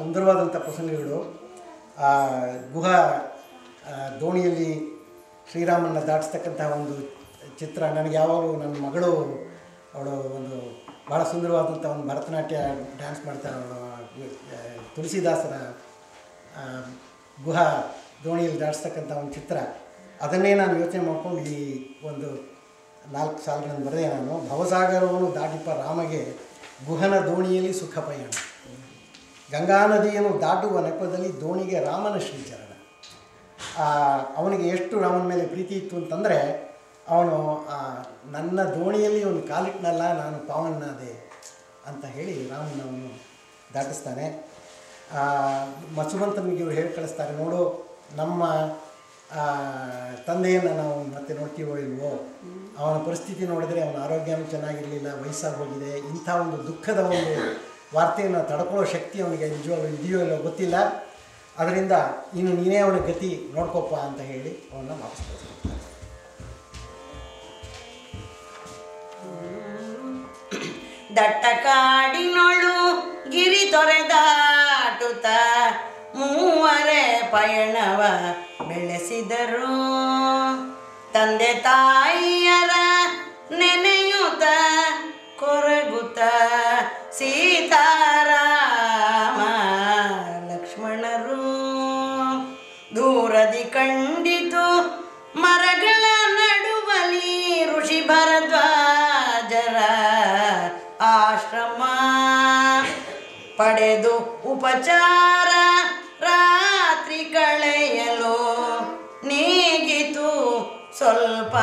ಸುಂದರವಾದಂಥ ಪ್ರಸಂಗಗಳು. ಆ ಗುಹಾ ದೋಣಿಯಲ್ಲಿ ಶ್ರೀರಾಮನ ದಾಟಿಸ್ತಕ್ಕಂತಹ ಒಂದು ಚಿತ್ರ. ನನಗೆ ಯಾವಾಗಲೂ ನನ್ನ ಮಗಳು ಅವಳು ಒಂದು ಭಾಳ ಸುಂದರವಾದಂಥ ಒಂದು ಭರತನಾಟ್ಯ ಡ್ಯಾನ್ಸ್ ಮಾಡ್ತಾರೆ ಅವಳು. ಆ, ಗುಹಾ ದೋಣಿಯಲ್ಲಿ ದಾಟಿಸ್ತಕ್ಕಂಥ ಒಂದು ಚಿತ್ರ. ಅದನ್ನೇ ನಾನು ಯೋಚನೆ ಮಾಡ್ಕೊಂಡು ಈ ಒಂದು ನಾಲ್ಕು ಸಾಲುಗಳನ್ನು ಬರೆದೆ ನಾನು. ಭವಸಾಗರವನ್ನು ದಾಟಿಪ್ಪ ರಾಮಗೆ ಗುಹನ ದೋಣಿಯಲ್ಲಿ ಸುಖ ಪಯಣ. ಗಂಗಾ ನದಿಯನ್ನು ದಾಟುವ ನೆಪದಲ್ಲಿ ದೋಣಿಗೆ ರಾಮನ ಶ್ರೀಚರಣ. ಅವನಿಗೆ ಎಷ್ಟು ರಾಮನ ಮೇಲೆ ಪ್ರೀತಿ ಇತ್ತು ಅಂತಂದರೆ, ಅವನು ನನ್ನ ದೋಣಿಯಲ್ಲಿ ಒಂದು ಕಾಲಿಟ್ಟನಲ್ಲ ನಾನು ಪಾವನಾದೆ ಅಂತ ಹೇಳಿ ರಾಮನ ಅವನು ದಾಟಿಸ್ತಾನೆ. ಮಸುಮಂತನಿಗೆ ಇವರು ಹೇಳಿ ಕಳಿಸ್ತಾರೆ, ನೋಡು, ನಮ್ಮ ತಂದೆಯನ್ನು ನಾವು ಮತ್ತೆ ನೋಡ್ತೀವೋ ಇಲ್ವೋ? ಅವನ ಪರಿಸ್ಥಿತಿ ನೋಡಿದರೆ ಅವನ ಆರೋಗ್ಯನೂ ಚೆನ್ನಾಗಿರಲಿಲ್ಲ, ವಯಸ್ಸಾಗಿ ಹೋಗಿದೆ, ಇಂಥ ಒಂದು ದುಃಖದ ಒಂದು ವಾರ್ತೆಯನ್ನು ತಡ್ಕೊಳ್ಳೋ ಶಕ್ತಿ ಅವನಿಗೆ ನಿಜವಾಗ್ಲೂ ಇದೆಯೋ ಇಲ್ಲೋ ಗೊತ್ತಿಲ್ಲ. ಅದರಿಂದ ಇನ್ನು ನೀನೇ ಅವನ ಗತಿ ನೋಡ್ಕೊಪ್ಪ ಅಂತ ಹೇಳಿ ಅವನ್ನ ವಾಪಸ್ ದಟ್ಟ ಕಾಡಿನೊಳು ಗಿರಿ ತೊರೆದಾಟುತ ಮೂವರೆ ಪಯಣವ ಬೆಳೆಸಿದರು. ತಂದೆ ತಾಯಿಯರ ಪಡೆದು ಉಪಚಾರ ರಾತ್ರಿ ಕಳೆಯಲು ನೀಗಿತು ಸ್ವಲ್ಪ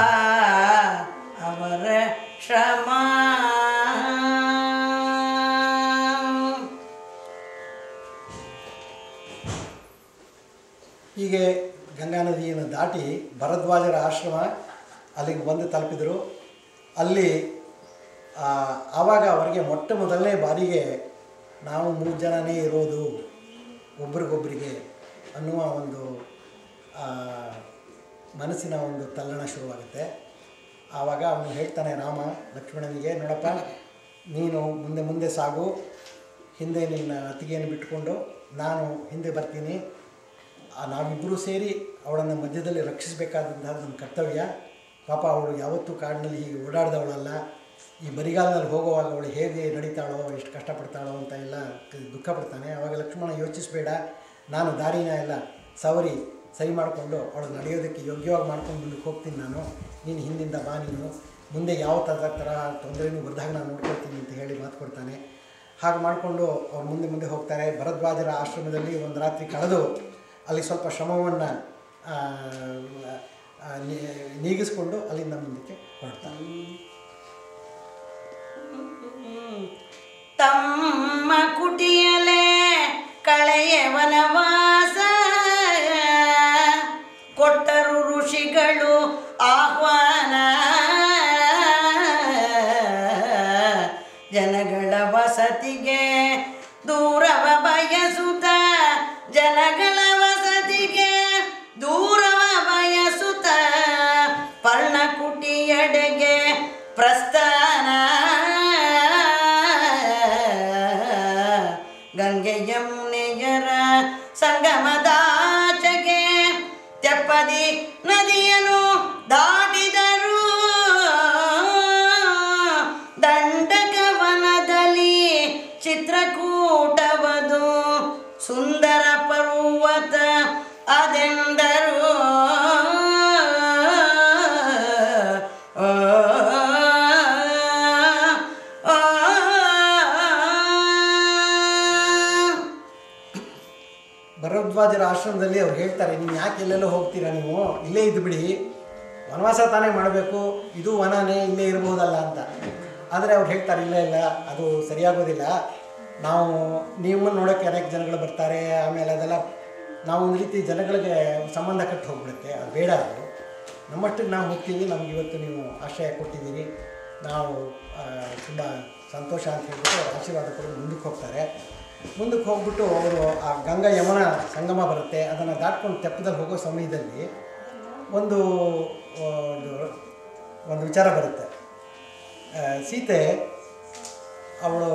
ಅವರ ಶ್ರಮ. ಹೀಗೆ ಗಂಗಾ ನದಿಯನ್ನು ದಾಟಿ ಭರದ್ವಾಜರ ಆಶ್ರಮ ಅಲ್ಲಿಗೆ ಬಂದು ತಲುಪಿದರು. ಅಲ್ಲಿ ಆವಾಗ ಅವರಿಗೆ ಮೊಟ್ಟ ಮೊದಲನೇ ಬಾರಿಗೆ ನಾವು ಮೂರು ಜನನೇ ಇರೋದು ಒಬ್ರಿಗೊಬ್ಬರಿಗೆ ಅನ್ನುವ ಒಂದು ಮನಸ್ಸಿನ ಒಂದು ತಲ್ಲಣ ಶುರುವಾಗುತ್ತೆ. ಆವಾಗ ಅವನು ಹೇಳ್ತಾನೆ, ರಾಮ, ಲಕ್ಷ್ಮಣನಿಗೆ, ನೋಡಪ್ಪ, ನೀನು ಮುಂದೆ ಮುಂದೆ ಸಾಗು. ಹಿಂದೆ ನಿನ್ನ ಅತ್ತಿಗೆಯನ್ನು ಬಿಟ್ಟುಕೊಂಡು ನಾನು ಹಿಂದೆ ಬರ್ತೀನಿ. ನಾವಿಬ್ಬರೂ ಸೇರಿ ಅವಳನ್ನು ಮಧ್ಯದಲ್ಲಿ ರಕ್ಷಿಸಬೇಕಾದಂತಹ ನಮ್ಮ ಕರ್ತವ್ಯ. ಪಾಪ ಅವಳು ಯಾವತ್ತೂ ಕಾಡಿನಲ್ಲಿ ಹೀಗೆ ಓಡಾಡ್ದವಳಲ್ಲ. ಈ ಬರಿಗಾಲದಲ್ಲಿ ಹೋಗುವಾಗ ಅವಳು ಹೇಗೆ ನಡೀತಾಳೋ, ಎಷ್ಟು ಕಷ್ಟಪಡ್ತಾಳೋ ಅಂತ ಎಲ್ಲ ದುಃಖ ಪಡ್ತಾನೆ. ಅವಾಗ ಲಕ್ಷ್ಮಣ ಯೋಚಿಸಬೇಡ, ನಾನು ದಾರಿನ ಎಲ್ಲ ಸವರಿ ಸರಿ ಮಾಡಿಕೊಂಡು ಅವಳು ನಡೆಯೋದಕ್ಕೆ ಯೋಗ್ಯವಾಗಿ ಮಾಡ್ಕೊಂಡು ಮುಂದಕ್ಕೆ ಹೋಗ್ತೀನಿ ನಾನು. ನೀನು ಹಿಂದಿಂದ ಬಾ ನೀನು. ಮುಂದೆ ಯಾವ ಥರದ ಥರ ತೊಂದರೆನೂ ಬರ್ದಾಗ ನಾನು ನೋಡ್ಕೊಳ್ತೀನಿ ಅಂತ ಹೇಳಿ ಮಾತು ಕೊಡ್ತಾನೆ. ಹಾಗೆ ಮಾಡಿಕೊಂಡು ಅವ್ರು ಮುಂದೆ ಮುಂದೆ ಹೋಗ್ತಾರೆ. ಭರದ್ವಾಜರ ಆಶ್ರಮದಲ್ಲಿ ಒಂದು ರಾತ್ರಿ ಕಳೆದು ಅಲ್ಲಿ ಸ್ವಲ್ಪ ಶ್ರಮವನ್ನು ನೀಗಿಸ್ಕೊಂಡು ಅಲ್ಲಿಂದ ಮುಂದಕ್ಕೆ ಹೊರಡ್ತಾರೆ ತಮ್ಮ ಕುಟಿಯಲೇ ಕಳೆಯ ವನವಾಸ ಕೊಟ್ಟರು ಋಷಿಗಳು ಆಹ್ವಾನ. ಜನಗಳ ವಸತಿಗೆ ದೂರವ ಬಯಸುತ್ತ ಜನಗಳ ಭರದ್ವಾಜರ ಆಶ್ರಮದಲ್ಲಿ ಅವ್ರು ಹೇಳ್ತಾರೆ ನೀವು ಯಾಕೆ ಎಲ್ಲೆಲ್ಲೋ ಹೋಗ್ತೀರಾ ನೀವು? ಇಲ್ಲೇ ಇದ್ದು ಬಿಡಿ. ವನವಾಸ ತಾನೇ ಮಾಡಬೇಕು. ಇದು ವನನೇ, ಇಲ್ಲೇ ಇರಬಹುದಲ್ಲ ಅಂತ. ಆದರೆ ಅವ್ರು ಹೇಳ್ತಾರೆ, ಇಲ್ಲ ಇಲ್ಲ, ಅದು ಸರಿಯಾಗೋದಿಲ್ಲ. ನಾವು, ನಿಮ್ಮನ್ನು ನೋಡೋಕ್ಕೆ ಅನೇಕ ಜನಗಳು ಬರ್ತಾರೆ. ಆಮೇಲೆ ಅದೆಲ್ಲ ನಾವು ಒಂದು ರೀತಿ ಜನಗಳಿಗೆ ಸಂಬಂಧ ಕಟ್ಟಿ ಹೋಗ್ಬಿಡುತ್ತೆ. ಅದು ಬೇಡ ಅದು. ನಮ್ಮಷ್ಟಕ್ಕೆ ನಾವು ಹೋಗ್ತೀವಿ. ನಮ್ಗೆ ಇವತ್ತು ನೀವು ಆಶ್ರಯ ಕೊಟ್ಟಿದ್ದೀರಿ. ನಾವು ತುಂಬ ಸಂತೋಷ ಅಂತ ಹೇಳ್ಬಿಟ್ಟು ಆಶೀರ್ವಾದ ಕೊಡೋದು ಮುಂದಕ್ಕೆ ಹೋಗ್ತಾರೆ. ಮುಂದಕ್ಕೆ ಹೋಗ್ಬಿಟ್ಟು ಅವರು ಆ ಗಂಗಾ ಯಮುನ ಸಂಗಮ ಬರುತ್ತೆ, ಅದನ್ನು ದಾಟ್ಕೊಂಡು ತೆಪ್ಪದಲ್ಲಿ ಹೋಗೋ ಸಮಯದಲ್ಲಿ ಒಂದು ಒಂದು ಒಂದು ವಿಚಾರ ಬರುತ್ತೆ. ಸೀತೆ ಅವಳು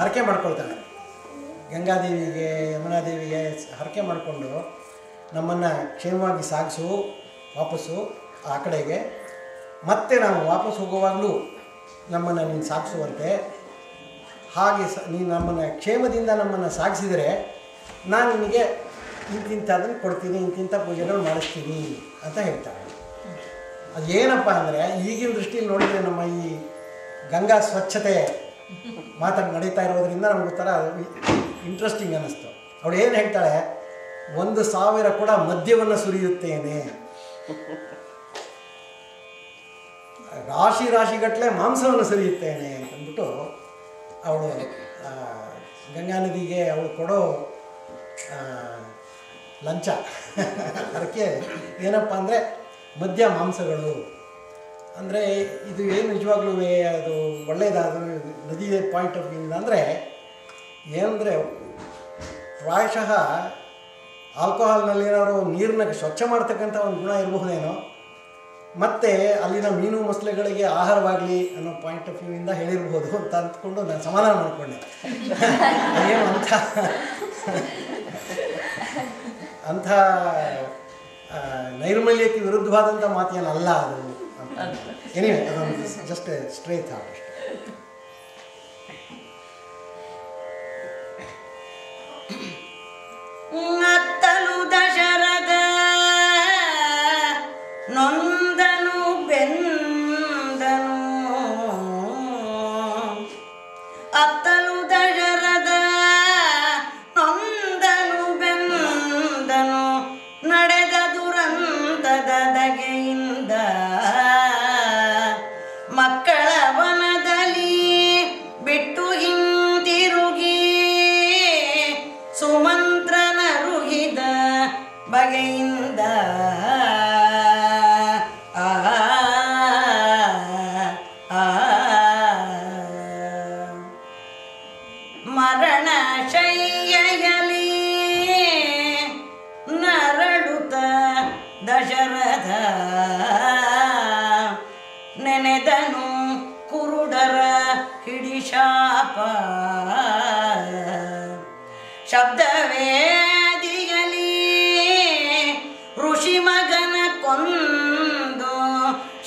ಹರಕೆ ಮಾಡ್ಕೊಳ್ತಾಳೆ. ಗಂಗಾದೇವಿಗೆ, ಯಮುನಾದೇವಿಗೆ ಹರಕೆ ಮಾಡಿಕೊಂಡು ನಮ್ಮನ್ನು ಕ್ಷೇಮವಾಗಿ ಸಾಗಿಸು, ವಾಪಸ್ಸು ಆ ಕಡೆಗೆ. ಮತ್ತೆ ನಾವು ವಾಪಸ್ ಹೋಗುವಾಗಲೂ ನಮ್ಮನ್ನು ನೀನು ಸಾಗಿಸುವಂತೆ ಹಾಗೆ ಸ ನೀನು ನಮ್ಮನ್ನು ಕ್ಷೇಮದಿಂದ ನಮ್ಮನ್ನು ಸಾಗಿಸಿದರೆ ನಾನು ನಿನಗೆ ಇಂತಿಂಥದನ್ನು ಕೊಡ್ತೀನಿ, ಇಂತಿಂಥ ಪೂಜೆಗಳು ಮಾಡಿಸ್ತೀನಿ ಅಂತ ಹೇಳ್ತಾರೆ ಅದು ಏನಪ್ಪ ಅಂದರೆ ಈಗಿನ ದೃಷ್ಟಿಯಲ್ಲಿ ನೋಡಿದರೆ ನಮ್ಮ ಈ ಗಂಗಾ ಸ್ವಚ್ಛತೆ ಮಾತಾಡಿ ನಡೀತಾ ಇರೋದ್ರಿಂದ ನಮ್ಗೆ ಥರ ಇಂಟ್ರೆಸ್ಟಿಂಗ್ ಅನ್ನಿಸ್ತು. ಅವಳು ಏನು ಹೇಳ್ತಾಳೆ, ಒಂದು ಸಾವಿರ ಕೂಡ ಮದ್ಯವನ್ನು ಸುರಿಯುತ್ತೇನೆ. ರಾಶಿ ರಾಶಿಗಟ್ಟಲೆ ಮಾಂಸವನ್ನು ಸುರಿಯುತ್ತೇನೆ ಅಂತಂದ್ಬಿಟ್ಟು ಅವಳು ಗಂಗಾ ನದಿಗೆ ಅವಳು ಕೊಡೋ ಲಂಚ. ಅದಕ್ಕೆ ಏನಪ್ಪ ಅಂದರೆ ಮದ್ಯ ಮಾಂಸಗಳು. ಅಂದರೆ ಇದು ಏನು ನಿಜವಾಗ್ಲೂ ಅದು ಒಳ್ಳೆಯದಾದ ನದಿ ಪಾಯಿಂಟ್ ಆಫ್ ವ್ಯೂಯಿಂದ ಅಂದರೆ ಏನಂದರೆ ಪ್ರಾಯಶಃ ಆಲ್ಕೋಹಾಲ್ನಲ್ಲಿ ಏನಾದ್ರು ನೀರನ್ನ ಸ್ವಚ್ಛ ಮಾಡ್ತಕ್ಕಂಥ ಒಂದು ಗುಣ ಇರಬಹುದೇನೋ ಮತ್ತು ಅಲ್ಲಿನ ಮೀನು ಮೊಸಳೆಗಳಿಗೆ ಆಹಾರವಾಗಲಿ ಅನ್ನೋ ಪಾಯಿಂಟ್ ಆಫ್ ವ್ಯೂ ಇಂದ ಹೇಳಿರ್ಬೋದು ಅಂತ ಅಂದ್ಕೊಂಡು ನಾನು ಸಮಾಧಾನ ಮಾಡಿಕೊಂಡೆ. ಏನು ಅಂಥ ಅಂಥ ನೈರ್ಮಲ್ಯಕ್ಕೆ ವಿರುದ್ಧವಾದಂಥ ಮಾತೇನಲ್ಲ ಅದು ಎನಿವೆ ಅದೊಂದು ಜಸ್ಟ್ ಸ್ಟ್ರೇ ಥಾಟ್ ಅಷ್ಟೇ.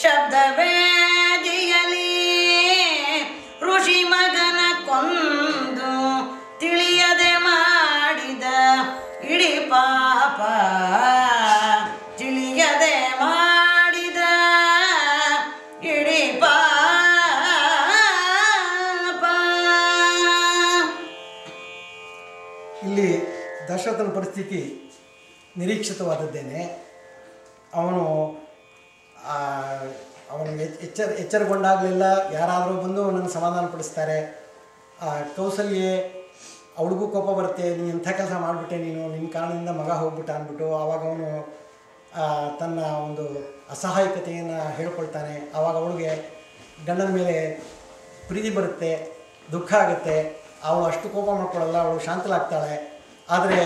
ಶಬ್ದವೇದಿಯಲಿ ಋಷಿ ಮಗನ ಕೊಂದು ತಿಳಿಯದೆ ಮಾಡಿದ ಇಡಿ ಪಾಪ ತಿಳಿಯದೆ ಮಾಡಿದ ಇಡಿ ಪಾಪ. ಇಲ್ಲಿ ದಶರಥನ ಪರಿಸ್ಥಿತಿ ನಿರೀಕ್ಷಿತವಾದದ್ದೇನೆ. ಅವನು ಆ, ಅವನು ಎಚ್- ಎಚ್ಚರ ಎಚ್ಚರಗೊಂಡಾಗಲಿಲ್ಲ ಯಾರಾದರೂ ಬಂದು ಅವನನ್ನು ಸಮಾಧಾನಪಡಿಸ್ತಾರೆ ಕೌಸಲ್ಯೆ ಅವಳಿಗೂ ಕೋಪ ಬರುತ್ತೆ ನೀನು ಎಂಥ ಕೆಲಸ ಮಾಡಿಬಿಟ್ಟೆ ನೀನು ನಿನ್ನ ಕಾರಣದಿಂದ ಮಗ ಹೋಗ್ಬಿಟ್ಟ ಅಂದ್ಬಿಟ್ಟು ಆವಾಗ ಅವನು ತನ್ನ ಒಂದು ಅಸಹಾಯಕತೆಯನ್ನು ಹೇಳ್ಕೊಳ್ತಾನೆ. ಆವಾಗ ಅವಳಿಗೆ ಗಂಡನ ಮೇಲೆ ಪ್ರೀತಿ ಬರುತ್ತೆ ದುಃಖ ಆಗುತ್ತೆ. ಅವಳು ಅಷ್ಟು ಕೋಪ ಮಾಡ್ಕೊಳ್ಳಲ್ಲ ಅವಳು ಶಾಂತಲಾಗ್ತಾಳೆ ಆದರೆ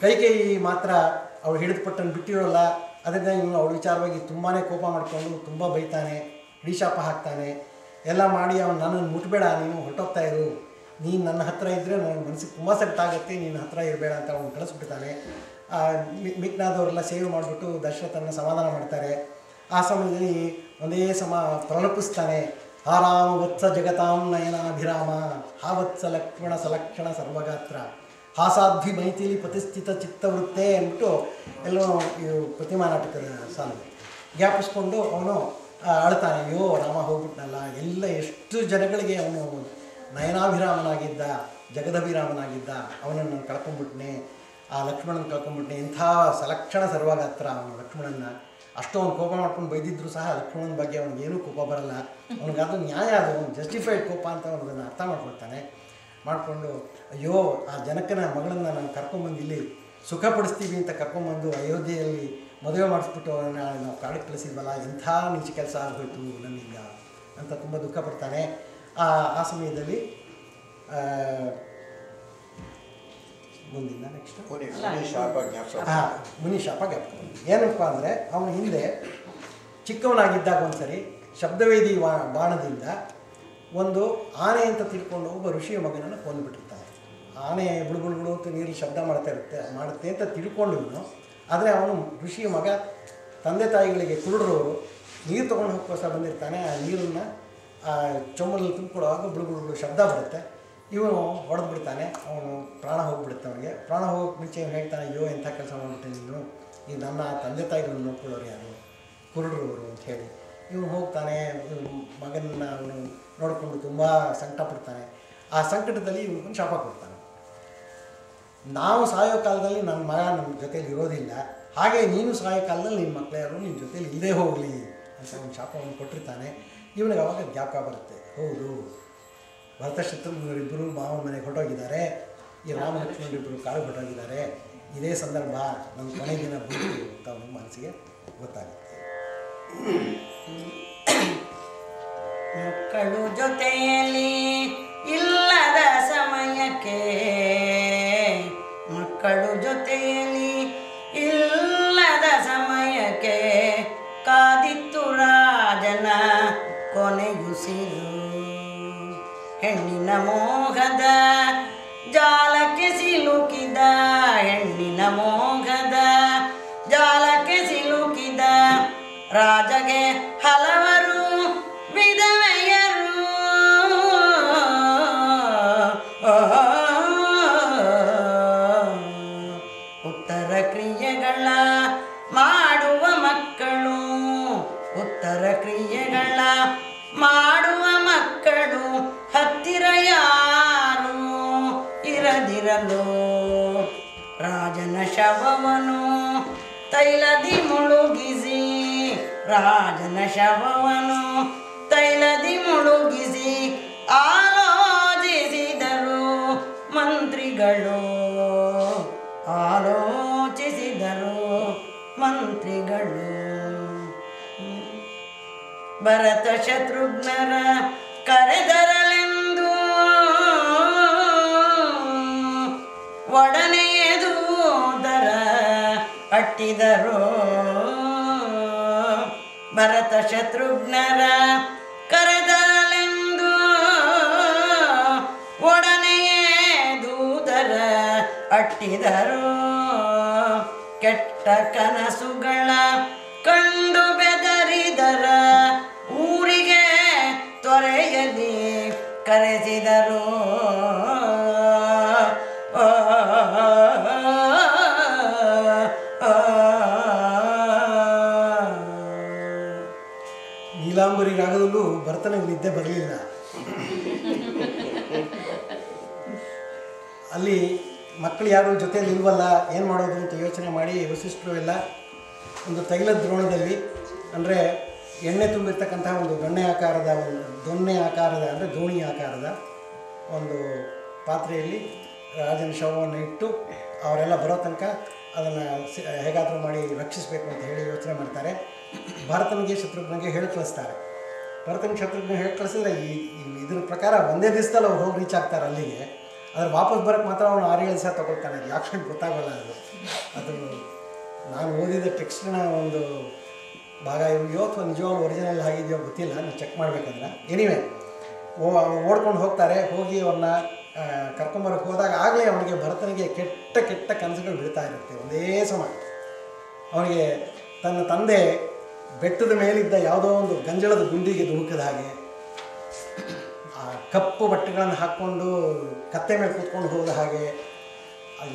ಕೈ ಮಾತ್ರ ಅವಳು ಹಿಡಿದು ಪಟ್ಟನ್ನು ಬಿಟ್ಟಿರೋಲ್ಲ. ಅದರಿಂದ ಇವನು ಅವಳ ವಿಚಾರವಾಗಿ ತುಂಬಾ ಕೋಪ ಮಾಡಿಕೊಂಡು ತುಂಬ ಬೈತಾನೆ, ಹಿಡಿಶಾಪ ಹಾಕ್ತಾನೆ. ಎಲ್ಲ ಮಾಡಿ ಅವನು ನನ್ನನ್ನು ಮುಟ್ಬೇಡ, ನೀನು ಹೊರಟೋಗ್ತಾ ಇರು. ನೀನು ನನ್ನ ಹತ್ರ ಇದ್ದರೆ ನನ್ನ ಮನಸ್ಸಿಗೆ ತುಂಬ ಸೆಟ್ಟಾಗುತ್ತೆ ನೀನು ಹತ್ರ ಇರಬೇಡ ಅಂತ ಅವನು ಕಳಿಸ್ಬಿಡ್ತಾನೆ ಮಿಕ್ನಾದವರೆಲ್ಲ ಸೇವೆ ಮಾಡಿಬಿಟ್ಟು ದಶರಥನ ಸಮಾಧಾನ ಮಾಡ್ತಾರೆ. ಆ ಸಮಯದಲ್ಲಿ ಒಂದೇ ಸಮ ಪ್ರಲಪಿಸ್ತಾನೆ. ಆರಾಮ ವತ್ಸ ಜಗತಾಂ ನಯನಾಭಿರಾಮ ಹಾವತ್ಸ ಲಕ್ಷ್ಮಣ ಸಲಕ್ಷಣ ಸರ್ವಗಾತ್ರ. ಹಾಸಾಧ್ವಿ ಮೈತಿಲಿ ಪ್ರತಿಷ್ಠಿತ ಚಿತ್ತವೃತ್ತೆ ಅಂದ್ಬಿಟ್ಟು ಎಲ್ಲೋ ಪ್ರತಿಮಾ ನಾಟಕದ ಸಾಲು ಜ್ಞಾಪಿಸ್ಕೊಂಡು ಅವನು ಅಳ್ತಾನೆ ಅಯ್ಯೋ, ರಾಮ ಹೋಗ್ಬಿಟ್ನಲ್ಲ, ಎಲ್ಲ ಎಷ್ಟು ಜನಗಳಿಗೆ ಅವನು ನಯನಾಭಿರಾಮನಾಗಿದ್ದ, ಜಗದಭಿರಾಮನಾಗಿದ್ದ, ಅವನನ್ನು ಕಳ್ಕೊಂಡ್ಬಿಟ್ನೆ ಆ ಲಕ್ಷ್ಮಣನ ಕಳ್ಕೊಂಬಿಟ್ನೆ, ಇಂಥ ಸಲಕ್ಷಣ ಸರ್ವಗಾತ್ರ ಅವನು ಲಕ್ಷ್ಮಣನ ಅಷ್ಟು ಅವ್ನು ಕೋಪ ಮಾಡ್ಕೊಂಡು ಬೈದಿದ್ರು ಸಹ ಲಕ್ಷ್ಮಣನ ಬಗ್ಗೆ ಅವ್ನಿಗೇನೂ ಕೋಪ ಬರಲ್ಲ. ಅವ್ನಿಗೆ ಅದು ನ್ಯಾಯ ಅದು ಜಸ್ಟಿಫೈಡ್ ಕೋಪ ಅಂತ ಅವನು ಅರ್ಥ ಮಾಡ್ಕೊಳ್ತಾನೆ. ಮಾಡಿಕೊಂಡು ಅಯ್ಯೋ ಆ ಜನಕನ ಮಗಳನ್ನು ನಾನು ಕರ್ಕೊಂಬಂದು ಇಲ್ಲಿ ಸುಖಪಡಿಸ್ತೀವಿ ಅಂತ ಕರ್ಕೊಂಬಂದು ಅಯೋಧ್ಯೆಯಲ್ಲಿ ಮದುವೆ ಮಾಡಿಸ್ಬಿಟ್ಟು ಅವರನ್ನ ನಾವು ಕಾಡಿಗೆ ಕಳಿಸಿದ್ವಲ್ಲ ಎಂಥ ನೀಚ ಕೆಲಸ ಆಗೋಯ್ತು ನನ್ನಿಂದ ಅಂತ ತುಂಬ ದುಃಖ ಪಡ್ತಾನೆ. ಆ ಆ ಸಮಯದಲ್ಲಿ ಮುಂದಿನ ನೆಕ್ಸ್ಟ್ ಹಾಂ ಮುನಿ ಶಾಪ ಜ್ಞಾಪಕ. ಏನಪ್ಪ ಅಂದರೆ ಅವನ ಹಿಂದೆ ಚಿಕ್ಕವನಾಗಿದ್ದಾಗ ಒಂದ್ಸರಿ ಶಬ್ದವೇದಿ ವಾ ಬಾಣದಿಂದ ಒಂದು ಆನೆ ಅಂತ ತಿಳ್ಕೊಂಡು ಒಬ್ಬ ಋಷಿಯ ಮಗನನ್ನು ಕೊಂದುಬಿಟ್ಟಿರ್ತಾನೆ. ಆನೆ ಬುಳುಬುಳುಗಳು ಅಂತ ನೀರು ಶಬ್ದ ಮಾಡ್ತಾ ಇರುತ್ತೆ ಮಾಡುತ್ತೆ ಅಂತ ತಿಳ್ಕೊಂಡು ಆದರೆ ಅವನು ಋಷಿಯ ಮಗ, ತಂದೆ ತಾಯಿಗಳಿಗೆ ಕುರುಡರವರು ನೀರು ತೊಗೊಂಡು ಹೋಗೋಸ್ಕರ ಬಂದಿರ್ತಾನೆ, ಆ ನೀರನ್ನು ಆ ಚೊಂಬಲ್ಲಿ ತುಂಬಿಕೊಡುವಾಗ ಬುಳುಬುಳುಗಳು ಶಬ್ದ ಬರುತ್ತೆ. ಇವನು ಹೊಡೆದು ಬಿಡ್ತಾನೆ ಅವನು ಪ್ರಾಣ ಹೋಗ್ಬಿಡುತ್ತೆ ಅವನಿಗೆ. ಪ್ರಾಣ ಹೋಗೋಕ್ಕೆ ಮುಂಚೆ ಹೇಳ್ತಾನೆ, ಅಯ್ಯೋ, ಎಂಥ ಕೆಲಸ ಮಾಡಿಬಿಟ್ಟೆ ನೀನು? ಈ ನನ್ನ ತಂದೆ ತಾಯಿಗಳನ್ನು ನೋಡ್ಕೊಳ್ಳೋರು ಯಾರು? ಕುರುಡರವರು? ಅಂತ ಹೇಳಿ. ಇವನು ಹೋಗ್ತಾನೆ ಮಗನ ಮಗನನ್ನ ಅವನು ನೋಡಿಕೊಂಡು ತುಂಬ ಸಂಕಟ ಪಡ್ತಾನೆ ಆ ಸಂಕಟದಲ್ಲಿ ಇವನಿಗೊಂದು ಶಾಪ ಕೊಡ್ತಾನೆ ನಾವು ಸಾಯೋ ಕಾಲದಲ್ಲಿ ನನ್ನ ಮಗ ನಮ್ಮ ಜೊತೆಲಿ ಇರೋದಿಲ್ಲ. ಹಾಗೆ ನೀನು ಸಾಯೋ ಕಾಲದಲ್ಲಿ ನಿನ್ನ ಮಕ್ಕಳು ಯಾರು ನಿನ್ನ ಜೊತೆಯಲ್ಲಿ ಇಲ್ಲದೆ ಹೋಗಲಿ ಅಂತ ಒಂದು ಶಾಪವನ್ನು ಕೊಟ್ಟಿರ್ತಾನೆ. ಇವನಿಗೆ ಅವಾಗ ಜ್ಞಾಪಕ ಬರುತ್ತೆ. ಹೌದು. ಭರತ ಶತ್ರುಘ್ನರಿಬ್ಬರು ಮಾವನ ಮನೆಗೆ ಹೊರಟೋಗಿದ್ದಾರೆ. ಈ ರಾಮ ಲಕ್ಷ್ಮಣರಿಬ್ಬರು ಕಾಡು ಹೊರಟೋಗಿದ್ದಾರೆ. ಇದೇ ಸಂದರ್ಭ ನಮ್ಮ ಕೊನೆ ದಿನ ಬಂತು ಅಂತ ಅವನ ಮನಸ್ಸಿಗೆ ಗೊತ್ತಾಗುತ್ತೆ. ಮಕ್ಕಳು ಜೊತೆಯಲ್ಲಿ ಇಲ್ಲದ ಸಮಯಕ್ಕೆ ಮಕ್ಕಳು ಜೊತೆಯಲ್ಲಿ ಇಲ್ಲದ ಸಮಯಕ್ಕೆ ಕಾದಿತ್ತು ರಾಜನ ಕೊನೆಯುಸಿರು ಹೆಣ್ಣಿನ ಮೋಹದ ಜಾಲಕ್ಕೆ ಸಿಲುಕಿದ, ಹೆಣ್ಣಿನ ಮೋಹದ ಜಾಲಕ್ಕೆ ಸಿಲುಕಿದ ರಾಜಗೆ ಹಲವರು ಇರದಿರಲು ರಾಜನ ಶವವನು ತೈಲದಿ ಮುಳುಗಿಸಿ, ರಾಜನ ಶವವನು ತೈಲದಿ ಮುಳುಗಿಸಿ ಆಲೋಚಿಸಿದರು ಮಂತ್ರಿಗಳು. ಆಲೋಚಿಸಿದರು ಮಂತ್ರಿಗಳು. ಭರತ ಶತ್ರುಘ್ನರ ಕರೆದರಲೆಂದು ಒಡನೆಯೇ ದರ ಅಟ್ಟಿದರು ಭರತ ಶತ್ರುಘ್ನರ ಕರೆದಲೆಂದು ಒಡನೆಯೇ ದೂತರ ಅಟ್ಟಿದರು ಕೆಟ್ಟ ಕನಸುಗಳ ನಿದ್ದೆ ಬರಲಿಲ್ಲ. ಅಲ್ಲಿ ಮಕ್ಕಳು ಯಾರು ಜೊತೆಯಲ್ಲಿ ಇಲ್ವಲ್ಲ, ಏನು ಮಾಡೋದು ಅಂತ ಯೋಚನೆ ಮಾಡಿ ವಸಿಷ್ಠರು ಎಲ್ಲ ಒಂದು ತೈಲ ದ್ರೋಣದಲ್ಲಿ, ಅಂದರೆ ಎಣ್ಣೆ ತುಂಬಿರ್ತಕ್ಕಂತಹ ಒಂದು ದೊಣ್ಣೆ ಆಕಾರದ, ಒಂದು ದೊಣ್ಣೆ ಆಕಾರದ, ಅಂದರೆ ದೋಣಿ ಆಕಾರದ ಒಂದು ಪಾತ್ರೆಯಲ್ಲಿ ರಾಜನ ಶವವನ್ನು ಇಟ್ಟು ಅವರೆಲ್ಲ ಬರೋ ತನಕ ಅದನ್ನು ಹೇಗಾದರೂ ಮಾಡಿ ರಕ್ಷಿಸಬೇಕು ಅಂತ ಹೇಳಿ ಯೋಚನೆ ಮಾಡ್ತಾರೆ. ಭರತನಿಗೆ ಶತ್ರುಘ್ನಿಗೆ ಹೇಳಿ ಕಳಿಸ್ತಾರೆ. ಭರತನಿಗೆ ಕ್ಷೇತ್ರಜ್ಞ ಹೇಳಿ ಕಳಿಸಿದ್ರೆ ಈ ಇದ್ರ ಪ್ರಕಾರ ಒಂದೇ ದಿವಸದಲ್ಲಿ ಅವ್ರು ಹೋಗಿ ರೀಚ್ ಆಗ್ತಾರೆ ಅಲ್ಲಿಗೆ. ಅದ್ರ ವಾಪಸ್ ಬರೋಕ್ಕೆ ಮಾತ್ರ ಅವನು ಆರು ಏಳು ಸಾವಿರ ತೊಗೊಳ್ತಾನೆ. ಯಾಕೆ ಗೊತ್ತಾಗಲ್ಲ ಅದು. ಅದು ನಾನು ಓದಿದ ಟೆಕ್ಸ್ಟ್ನ ಒಂದು ಭಾಗ ಇವತ್ತು ನಿಜವಾಗ್ಲೂ ಒರಿಜಿನಲ್ ಆಗಿದೆಯೋ ಗೊತ್ತಿಲ್ಲ. ನಾನು ಚೆಕ್ ಮಾಡ್ಬೇಕಂದ್ರೆ. ಎನಿವೆ ಓ ಓಡ್ಕೊಂಡು ಹೋಗ್ತಾರೆ. ಹೋಗಿ ಅವ್ರನ್ನ ಕರ್ಕೊಂಬರಕ್ಕೆ ಹೋದಾಗ ಆಗಲೇ ಅವನಿಗೆ ಭರತನಿಗೆ ಕೆಟ್ಟ ಕೆಟ್ಟ ಕನಸುಗಳು ಬೀಳ್ತಾ ಇರುತ್ತೆ. ಒಂದೇ ಸಮ. ಅವನಿಗೆ ತನ್ನ ತಂದೆ ಬೆಟ್ಟದ ಮೇಲಿದ್ದ ಯಾವುದೋ ಒಂದು ಗಂಜಳದ ಗುಂಡಿಗೆ ಧುಮುಕಿದ ಹಾಗೆ ಆ ಕಪ್ಪು ಬಟ್ಟೆಗಳನ್ನು ಹಾಕ್ಕೊಂಡು ಕತ್ತೆ ಮೇಲೆ ಕೂತ್ಕೊಂಡು ಹೋದ ಹಾಗೆ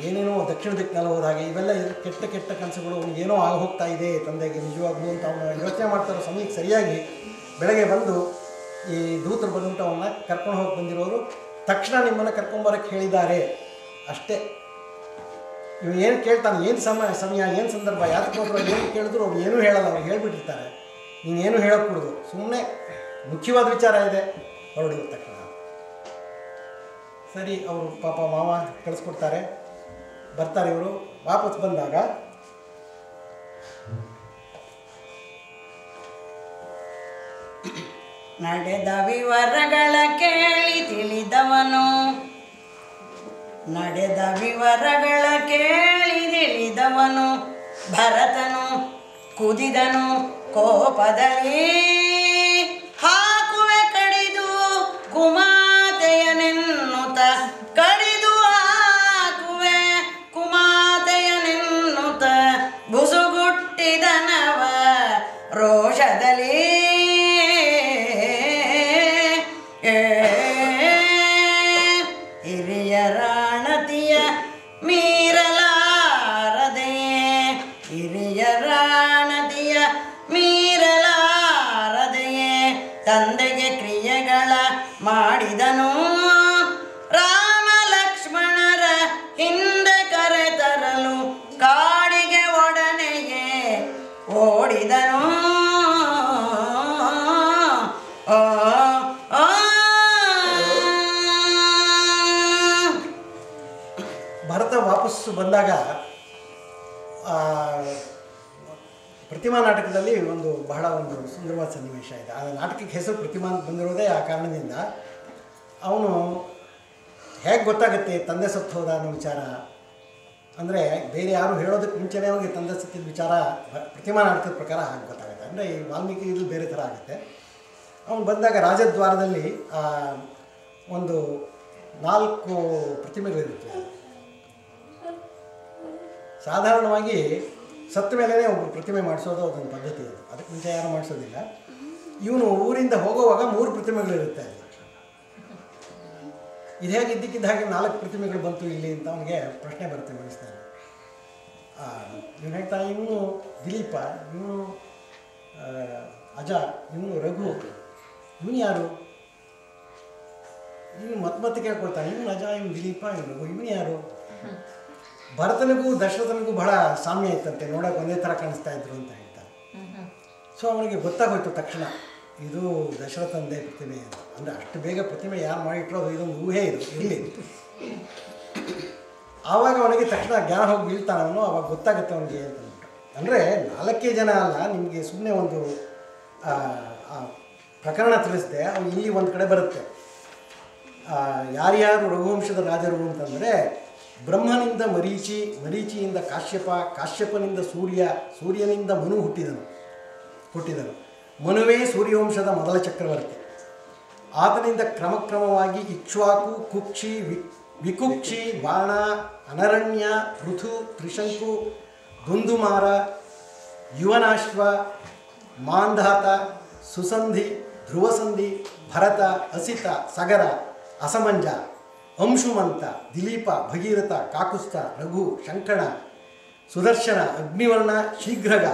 ಏನೇನೋ ದಕ್ಷಿಣ ದಿಕ್ಕಿನಲ್ಲಿ ಹೋದ ಹಾಗೆ, ಇವೆಲ್ಲ ಕೆಟ್ಟ ಕೆಟ್ಟ ಕನಸುಗಳು ಏನೋ ಆಗಿ ಹೋಗ್ತಾ ಇದೆ ತಂದೆಗೆ ನಿಜವಾಗ್ಲೂ ಅಂತ ಅವನು ಯೋಚನೆ ಮಾಡ್ತಾರೋ ಸಮಯಕ್ಕೆ ಸರಿಯಾಗಿ ಬೆಳಗ್ಗೆ ಬಂದು ಈ ದೂತರು ಬಂದ್ಬಿಟ್ಟು ಕರ್ಕೊಂಡು ಹೋಗಿ ಬಂದಿರೋರು, ತಕ್ಷಣ ನಿಮ್ಮನ್ನು ಕರ್ಕೊಂಬರಕ್ಕೆ ಹೇಳಿದ್ದಾರೆ. ಅಷ್ಟೇ. ಇವ್ ಏನು ಕೇಳ್ತಾನೆ, ಏನು ಸಮಯ ಸಮಯ, ಏನು ಸಂದರ್ಭ ಹೋದ್ರು ಏನು ಕೇಳಿದ್ರು ಅವ್ರು ಏನೂ ಹೇಳಲ್ಲ, ಅವ್ರು ಹೇಳಿಬಿಟ್ಟಿರ್ತಾರೆ. ನೀನು ಏನು ಹೇಳೋಕ್ಕೊಡೋದು ಸುಮ್ಮನೆ ಮುಖ್ಯವಾದ ವಿಚಾರ ಇದೆ. ಹೊರಡು ತಕ್ಷಣ. ಸರಿ, ಅವರು ಪಾಪ ಮಾವ ಕಳಿಸ್ಕೊಡ್ತಾರೆ. ಬರ್ತಾರೆ ಇವರು. ವಾಪಸ್ ಬಂದಾಗ ನಡೆದ ವಿವರಗಳ ಕೇಳಿ ತಿಳಿದವನು. ನಡೆದ ವಿವರಗಳ ಕೇಳಿದಿಳಿದವನು ಭರತನು ಕುದಿದನು ಕೋಪದಲ್ಲಿ ಹಾಕುವೆ ಕಡಿದು ಕುಮಾತೆಯನೆನ್ನುತ್ತ ಕಡಿದು ಹಾಕುವೆ ಕುಮಾತೆಯನೆನ್ನುತ್ತ ಬುಸುಗುಟ್ಟಿದನವ ರೋಷದಲ್ಲಿ ವಾಪಸ್ಸು ಬಂದಾಗ ಪ್ರತಿಮಾ ನಾಟಕದಲ್ಲಿ ಒಂದು ಬಹಳ ಒಂದು ಸುಂದರವಾದ ಸನ್ನಿವೇಶ ಇದೆ. ಆ ನಾಟಕಕ್ಕೆ ಹೆಸರು ಪ್ರತಿಮಾ ಬಂದಿರೋದೇ ಆ ಕಾರಣದಿಂದ ಅವನು ಹೇಗೆ ಗೊತ್ತಾಗುತ್ತೆ ತಂದೆ ಸತ್ತು ಹೋದ ಅನ್ನೋ ವಿಚಾರ? ಅಂದರೆ ಬೇರೆ ಯಾರು ಹೇಳೋದಕ್ಕೆ ಮುಂಚೆನೇ ಅವನಿಗೆ ತಂದೆ ಸತ್ತಿದ ವಿಚಾರ ಪ್ರತಿಮಾ ನಾಟಕದ ಪ್ರಕಾರ ಹಾಗೆ ಗೊತ್ತಾಗುತ್ತೆ. ಅಂದರೆ ಈ ವಾಲ್ಮೀಕಿ ಇದು ಬೇರೆ ಥರ ಆಗುತ್ತೆ. ಅವನು ಬಂದಾಗ ರಾಜದ್ವಾರದಲ್ಲಿ ಒಂದು ನಾಲ್ಕು ಪ್ರತಿಮೆಗಳಿರುತ್ತವೆ ಸಾಧಾರಣವಾಗಿ ಸತ್ತ ಮೇಲೇ ಒಬ್ಬರು ಪ್ರತಿಮೆ ಮಾಡಿಸೋದು ಅದೊಂದು ಪದ್ಧತಿ ಅದು. ಅದಕ್ಕೆ ಮುಂಚೆ ಯಾರು ಮಾಡಿಸೋದಿಲ್ಲ. ಇವನು ಊರಿಂದ ಹೋಗುವಾಗ ಮೂರು ಪ್ರತಿಮೆಗಳಿರುತ್ತೆ ಅಲ್ಲಿ. ಇದು ಹೇಗೆ ಇದ್ದಕ್ಕಿದ್ದ ಹಾಗೆ ನಾಲ್ಕು ಪ್ರತಿಮೆಗಳು ಬಂತು ಇಲ್ಲಿ ಅಂತ ಅವನಿಗೆ ಪ್ರಶ್ನೆ ಬರುತ್ತೆ ಮನಸ್ಸಿನಲ್ಲಿ. ಇವನು ಹೇಳ್ತಾ, ಇವನು ದಿಲೀಪ, ಇವನು ಅಜ, ಇವನು ರಘು, ಇವನು ಯಾರು? ಇವನು ಮತ್ತೆ ಮತ್ತೆ ಕೇಳ್ಕೊಳ್ತಾನೆ. ಇವನು ಅಜ, ಇವನು ದಿಲೀಪ, ಇವನು ರಘು, ಇವನು ಯಾರು? ಭರತನಿಗೂ ದಶರಥನಿಗೂ ಬಹಳ ಸಾಮ್ಯ ಇತ್ತಂತೆ ನೋಡೋಕೆ ಒಂದೇ ಥರ ಕಾಣಿಸ್ತಾ ಇದ್ರು ಅಂತ ಹೇಳ್ತಾರೆ. ಸೊ ಅವನಿಗೆ ಗೊತ್ತಾಗೋಯ್ತು ತಕ್ಷಣ ಇದು ದಶರಥಂದೇ ಪ್ರತಿಮೆ ಅಂತ. ಅಂದರೆ ಅಷ್ಟು ಬೇಗ ಪ್ರತಿಮೆ ಯಾರು ಮಾಡಿಟ್ರೋ ಅದು ಇದೊಂದು ಊಹೆ ಇದು ಇಲ್ಲಿ ಆವಾಗ ಅವನಿಗೆ ತಕ್ಷಣ ಜ್ಞಾನ ಹೋಗಿ ಬೀಳ್ತಾನೆ ಅವನು ಅವಾಗ ಗೊತ್ತಾಗುತ್ತೆ ಅವನಿಗೆ ಅಂತ ಅಂದರೆ ನಾಲ್ಕೇ ಜನ ಅಲ್ಲ ನಿಮಗೆ ಸುಮ್ಮನೆ ಒಂದು ಪ್ರಕರಣ ತಿಳಿಸಿದೆ ಅವನು ಇಲ್ಲಿ ಒಂದು ಕಡೆ ಬರುತ್ತೆ. ಯಾರ್ಯಾರು ರಘುವಂಶದ ರಾಜರು ಅಂತಂದರೆ ಬ್ರಹ್ಮನಿಂದ ಮರೀಚಿ, ಮರೀಚಿಯಿಂದ ಕಾಶ್ಯಪ, ಕಾಶ್ಯಪನಿಂದ ಸೂರ್ಯ, ಸೂರ್ಯನಿಂದ ಮನು ಹುಟ್ಟಿದನು ಹುಟ್ಟಿದನು. ಮನುವೇ ಸೂರ್ಯವಂಶದ ಮೊದಲ ಚಕ್ರವರ್ತಿ. ಆತನಿಂದ ಕ್ರಮಕ್ರಮವಾಗಿ ಇಕ್ಷ್ವಾಕು, ಕುಕ್ಷಿ, ವಿ, ವಿಕುಕ್ಷಿ ಬಾಣ ಅನರಣ್ಯ, ಋತು, ತ್ರಿಶಂಕು, ದುಂದುಮಾರ, ಯುವನಾಶ್ವ, ಮಾಂಧಾತ, ಸುಸಂಧಿ, ಧ್ರುವಸಂಧಿ, ಭರತ, ಅಸಿತ, ಸಗರ, ಅಸಮಂಜ. ಅಂಶುಮಂತ ದಿಲೀಪ, ಭಗೀರಥ, ಕಾಕುಸ್ತ, ರಘು, ಶಂಕಣ, ಸುದರ್ಶನ, ಅಗ್ನಿವರ್ಣ, ಶೀಘ್ರಗ,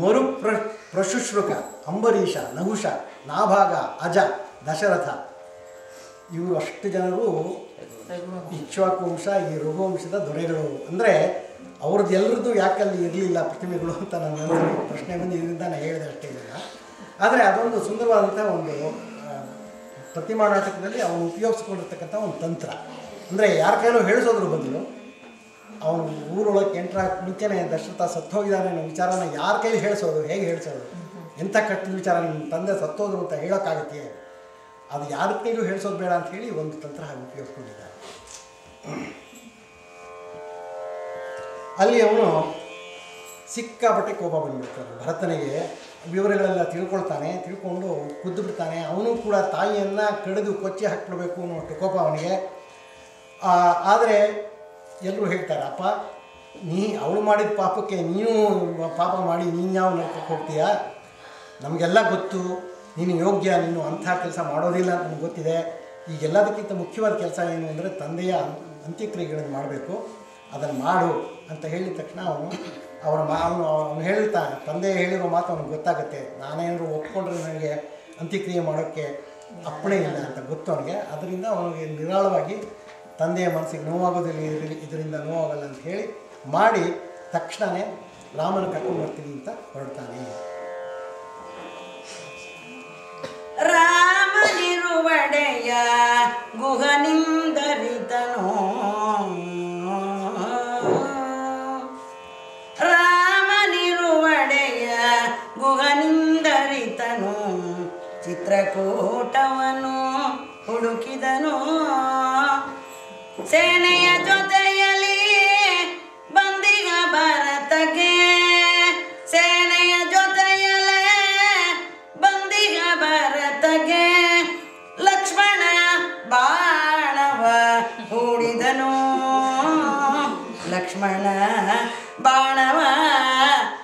ಮರು ಪ್ರ, ಪ್ರಶುಶ್ರುಕ, ಅಂಬರೀಷ, ನಹುಷ, ನಾಭಾಗ, ಅಜ, ದಶರಥ. ಇವರು ಅಷ್ಟು ಜನರು ಇಕ್ಷ್ವಾಕುವಂಶ ಈ ರಘುವಂಶದ ದೊರೆಗಳು. ಅಂದರೆ ಅವ್ರದ್ದು ಎಲ್ಲರದ್ದು ಯಾಕೆ ಅಲ್ಲಿ ಇರಲಿಲ್ಲ ಪ್ರತಿಮೆಗಳು ಅಂತ ನನ್ನ ಪ್ರಶ್ನೆ ಬಂದು ಇದರಿಂದ ನಾನು ಹೇಳಿದೆ ಅಷ್ಟೇ ಇದನ್ನು ಆದರೆ ಅದೊಂದು ಸುಂದರವಾದಂಥ ಒಂದು ಪ್ರತಿಮಾ ನಾಟಕದಲ್ಲಿ ಅವನು ಉಪಯೋಗಿಸ್ಕೊಂಡಿರ್ತಕ್ಕಂಥ ಒಂದು ತಂತ್ರ. ಅಂದರೆ ಯಾರ ಕೈಲೂ ಹೇಳಿಸೋದ್ರ ಬದಲು ಅವನು ಊರೊಳಗೆ ಎಂಟ್ರ ಮುಂಚೆನೇ ದಶರಥ ಸತ್ತೋಗಿದ್ದಾನೆ ಅನ್ನೋ ವಿಚಾರನ ಯಾರ ಕೈಲಿ ಹೇಳಿಸೋದು, ಹೇಗೆ ಹೇಳಿಸೋದು? ಎಂಥ ಕಟ್ಟಿದ ವಿಚಾರ ನಿಮ್ಮ ತಂದೆ ಸತ್ತೋದ್ರು ಅಂತ ಹೇಳೋಕ್ಕಾಗತ್ತೆ ಅದು ಯಾರ ಕೈಲೂ ಹೇಳಿಸೋದು ಬೇಡ ಅಂತ ಹೇಳಿ ಒಂದು ತಂತ್ರ ಹಾಗೆ ಉಪಯೋಗಿಸ್ಕೊಂಡಿದ್ದಾರೆ ಅಲ್ಲಿ ಅವನು ಸಿಕ್ಕಾಪಟ್ಟೆ ಕೋಪ ಬಂದ್ಬಿಡ್ತಾರೆ ಭರತನಿಗೆ ವಿವರಗಳೆಲ್ಲ ತಿಳ್ಕೊಳ್ತಾನೆ, ತಿಳ್ಕೊಂಡು ಕುದ್ದು ಬಿಡ್ತಾನೆ. ಅವನು ಕೂಡ ತಾಯಿಯನ್ನು ಕಡಿದು ಕೊಚ್ಚಿ ಹಾಕ್ಬಿಡ್ಬೇಕು ಅನ್ನೋಷ್ಟು ಕೋಪ ಅವನಿಗೆ. ಆದರೆ ಎಲ್ಲರೂ ಹೇಳ್ತಾರೆ, ಅಪ್ಪ, ನೀ ಅವಳು ಮಾಡಿದ ಪಾಪಕ್ಕೆ ನೀನು ಪಾಪ ಮಾಡಿ ನೀನು ಯಾವ ಹೋಗ್ತೀಯ? ನಮಗೆಲ್ಲ ಗೊತ್ತು, ನೀನು ಯೋಗ್ಯ, ನೀನು ಅಂಥ ಕೆಲಸ ಮಾಡೋದಿಲ್ಲ ಅಂತ ನಮ್ಗೆ ಗೊತ್ತಿದೆ. ಈಗೆಲ್ಲದಕ್ಕಿಂತ ಮುಖ್ಯವಾದ ಕೆಲಸ ಏನು ಅಂದರೆ ತಂದೆಯ ಅಂತ್ಯಕ್ರಿಯೆಗಳನ್ನು ಮಾಡಬೇಕು. ಅದನ್ನು ಮಾಡು ಅಂತ ಹೇಳಿದ ತಕ್ಷಣ ಅವನು ಅವರ ಮಾ ಅವನು ಅವನು ಹೇಳ್ತಾ, ತಂದೆ ಹೇಳಿರೋ ಮಾತು ಅವ್ನಿಗೆ ಗೊತ್ತಾಗುತ್ತೆ. ನಾನೇನಾದ್ರು ಒಪ್ಕೊಂಡ್ರೆ ನನಗೆ ಅಂತ್ಯಕ್ರಿಯೆ ಮಾಡೋಕ್ಕೆ ಅಪ್ಪಣೆ ಇಲ್ಲ ಅಂತ ಗೊತ್ತು ಅವನಿಗೆ. ಅದರಿಂದ ಅವನಿಗೆ ನಿರಾಳವಾಗಿ ತಂದೆಯ ಮನಸ್ಸಿಗೆ ನೋವಾಗೋದಿಲ್ಲ ಇದ್ರಿ- ಇದರಿಂದ ನೋವಾಗಲ್ಲ ಅಂತ ಹೇಳಿ ಮಾಡಿ ತಕ್ಷಣವೇ ರಾಮನ ಕರ್ಕೊಂಡು ಬರ್ತೀನಿ ಅಂತ ಹೊರಡ್ತಾನೆ. ರಾಮನಿರುವಡೆಯ ಗುಹನಿಂದರಿತನು ಸೇನೆಯ ಜೊತೆಯಲ್ಲಿ ಬಂದಿಗ ಭಾರತಕ್ಕೆ. ಸೇನೆಯ ಜೊತೆಯಲ್ಲೇ ಬಂದಿಗ ಭಾರತಕ್ಕೆ. ಲಕ್ಷ್ಮಣ ಬಾಣವ ಹೂಡಿದನು. ಲಕ್ಷ್ಮಣ ಬಾಣವ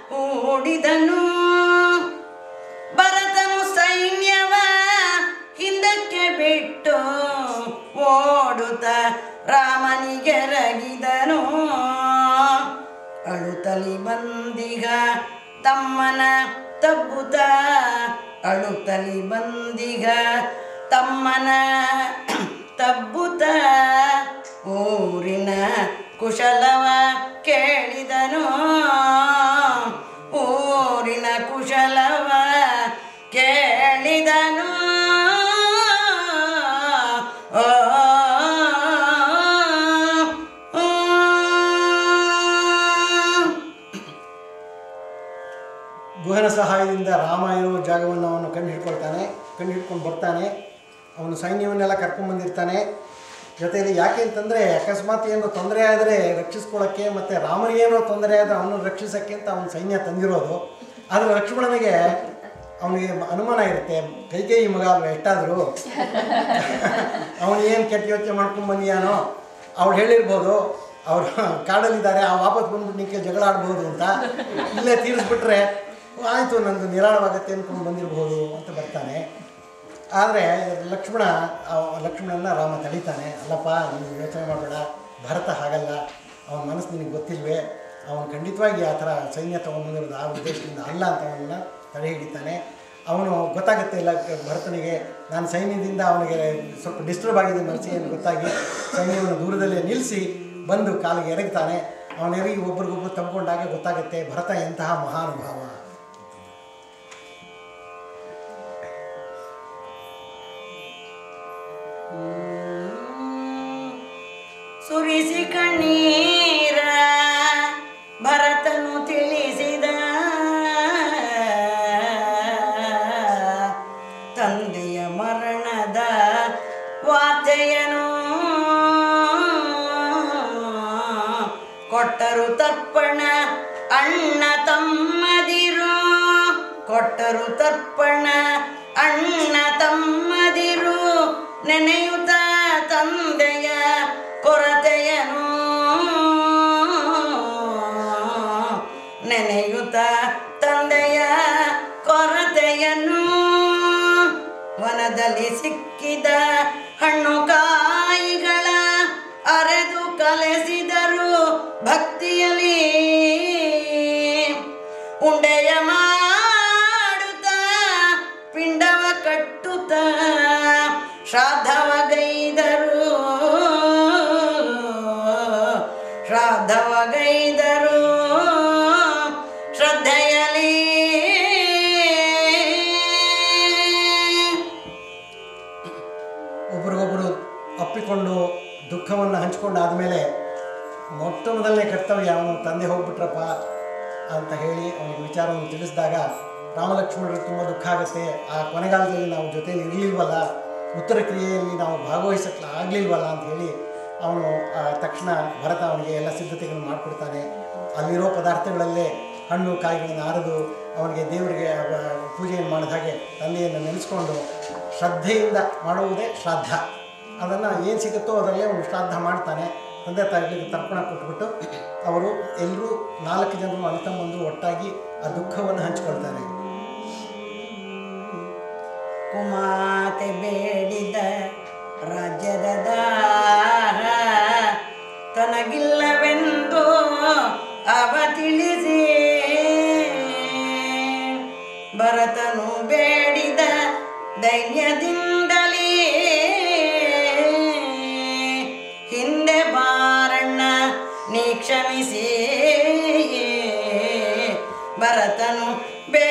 ಹೂಡಿದನು. ಬಂದಿಗ ತಮ್ಮನ ತಬ್ಬುತ ಊರಿನ ಕುಶಲವ ಕೇಳಿದನು ಊರಿನ ಕುಶಲವ ಕೇಳಿದನು. ಗುಹನ ಸಹಾಯದಿಂದ ರಾಮ ಇರುವ ಜಾಗವನ್ನು ಕಂಡು ಹಿಡ್ಕೊಳ್ತಾನೆ, ಕಣ್ಣು ಹಿಡ್ಕೊಂಡು ಬರ್ತಾನೆ, ಅವನು ಸೈನ್ಯವನ್ನೆಲ್ಲ ಕರ್ಕೊಂಡ್ಬಂದಿರ್ತಾನೆ ಜೊತೆಯಲ್ಲಿ ಯಾಕೆ ಅಂತಂದರೆ ಅಕಸ್ಮಾತ್ ಏನೋ ತೊಂದರೆ ಆದರೆ ರಕ್ಷಿಸ್ಕೊಳ್ಳೋಕ್ಕೆ ಮತ್ತು ರಾಮನಿಗೇನೋ ತೊಂದರೆ ಆದರೆ ಅವನು ರಕ್ಷಿಸೋಕ್ಕೆ ಅಂತ ಅವನು ಸೈನ್ಯ ತಂದಿರೋದು. ಆದರೆ ಲಕ್ಷ್ಮಣನಿಗೆ ಅವನಿಗೆ ಅನುಮಾನ ಇರುತ್ತೆ ಕೈಕೇಯಿ ಮಗ ಅಲ್ವ ಎಷ್ಟಾದರೂ. ಅವನು ಏನು ಕೆಟ್ಟ ಯೋಚನೆ ಮಾಡ್ಕೊಂಡು ಬಂದಿಯಾನೋ. ಅವ್ಳು ಹೇಳಿರ್ಬೋದು, ಅವರು ಕಾಡಲ್ಲಿದ್ದಾರೆ, ಆ ವಾಪಸ್ ಬಂದ್ಬಿಟ್ಟು ನಿಂಗೆ ಜಗಳ ಆಡ್ಬೋದು ಅಂತ. ಇಲ್ಲೇ ತೀರಿಸ್ಬಿಟ್ರೆ ಆಯಿತು, ನಂದು ನಿರಾಳವಾಗತ್ತೆ ಅಂದ್ಕೊಂಡು ಬಂದಿರಬಹುದು ಅಂತ ಬರ್ತಾನೆ. ಆದರೆ ಲಕ್ಷ್ಮಣ ಲಕ್ಷ್ಮಣನ ರಾಮ ತಳಿತಾನೆ ಅಲ್ಲಪ್ಪ, ನೀನು ಯೋಚನೆ ಮಾಡಬೇಡ, ಭರತ ಹಾಗಲ್ಲ. ಅವನ ಮನಸ್ಸು ನಿನಗೆ ಗೊತ್ತಿಲ್ವೇ? ಅವನು ಖಂಡಿತವಾಗಿ ಆ ಥರ ಸೈನ್ಯ ತೊಗೊಂಡ್ಬಂದಿರೋದು ಆ ಉದ್ದೇಶದಿಂದ ಅಲ್ಲ ಅಂತ ಅವನನ್ನು ತಡೆ ಹಿಡಿತಾನೆ. ಅವನು ಗೊತ್ತಾಗುತ್ತೆ ಇಲ್ಲ ಭರತನಿಗೆ. ನಾನು ಸೈನ್ಯದಿಂದ ಅವನಿಗೆ ಸ್ವಲ್ಪ ಡಿಸ್ಟರ್ಬ್ ಆಗಿದೆ ಮನಸ್ಸಿ, ಏನು ಗೊತ್ತಾಗಿ. ಸೈನ್ಯವನ್ನು ದೂರದಲ್ಲೇ ನಿಲ್ಲಿಸಿ ಬಂದು ಕಾಲಿಗೆ ಎರಗ್ತಾನೆ. ಅವನ ಎರಗಿ ಒಬ್ರಿಗೊಬ್ರು ತಬ್ಕೊಂಡಾಗ ಗೊತ್ತಾಗುತ್ತೆ ಭರತ ಎಂತಹ ಮಹಾನುಭಾವ. ಸುರಿಸಿ ಕಣ್ಣೀರ, ಭರತನು ತಿಳಿಸಿದ ತಂದೆಯ ಮರಣದ ವಾರ್ತೆಯನು ಕೊಟ್ಟರು ತರ್ಪಣ ಅಣ್ಣ ತಮ್ಮದಿರು, ಕೊಟ್ಟರು ತರ್ಪಣ ಅಣ್ಣ ತಮ್ಮದಿರು, ನೆನೆಯುತ್ತ ದುಃಖವನ್ನು ಮೇಲೆ ಮೊಟ್ಟ ಮೊದಲನೇ ಕರ್ತವ್ಯ ಅವನು ತಂದೆ ಹೋಗ್ಬಿಟ್ರಪ್ಪ ಅಂತ ಹೇಳಿ ಅವನಿಗೆ ವಿಚಾರವನ್ನು ತಿಳಿಸಿದಾಗ ರಾಮಲಕ್ಷ್ಮಣರು ತುಂಬ ದುಃಖ ಆಗುತ್ತೆ. ಆ ಕೊನೆಗಾಲದಲ್ಲಿ ನಾವು ಜೊತೆಯಲ್ಲಿ ಇರಲಿಲ್ವಲ್ಲ, ಉತ್ತರ ಕ್ರಿಯೆಯಲ್ಲಿ ನಾವು ಭಾಗವಹಿಸಕ್ಕೆ ಆಗಲಿಲ್ವಲ್ಲ ಅಂತ ಹೇಳಿ ಅವನು ತಕ್ಷಣ ಭರತ ಅವನಿಗೆ ಎಲ್ಲ ಸಿದ್ಧತೆಗಳನ್ನು ಮಾಡಿಕೊಡ್ತಾನೆ. ಅಲ್ಲಿರೋ ಪದಾರ್ಥಗಳಲ್ಲೇ ಹಣ್ಣು, ಕಾಯಿಗಳನ್ನು ಆರದು ಅವನಿಗೆ ದೇವರಿಗೆ ಪೂಜೆಯನ್ನು ಮಾಡಿದ ಹಾಗೆ ತಂದೆಯನ್ನು ನೆನೆಸ್ಕೊಂಡು ಶ್ರದ್ಧೆಯಿಂದ ಮಾಡುವುದೇ ಶ್ರಾದ್ದ. ಅದನ್ನು ಏನು ಸಿಗುತ್ತೋ ಅದರಲ್ಲೇ ಒಂದು ಶ್ರಾದ್ದ ಮಾಡ್ತಾನೆ. ತಂದೆ ತಾಯಿಗಳಿಗೆ ತರ್ಪಣ ಕೊಟ್ಬಿಟ್ಟು ಅವರು ಎಲ್ಲರೂ ನಾಲ್ಕು ಜನರು ಅಣ್ಣ ತಮ್ಮಂದರು ಒಟ್ಟಾಗಿ ಆ ದುಃಖವನ್ನು ಹಂಚ್ಕೊಳ್ತಾರೆ. ಕುಮಾತೆ ಬೇಡಿದ ರಾಜ್ಯದ ತನಗಿಲ್ಲವೆಂದು ಅವ ತಿಳಿಸಿ. ಭರತನು ಬೇಡಿದ ಧೈರ್ಯದಿಂದಲೇ ನೀ ಕ್ಷಮಿಸಿ ಭರತನು ಬೇ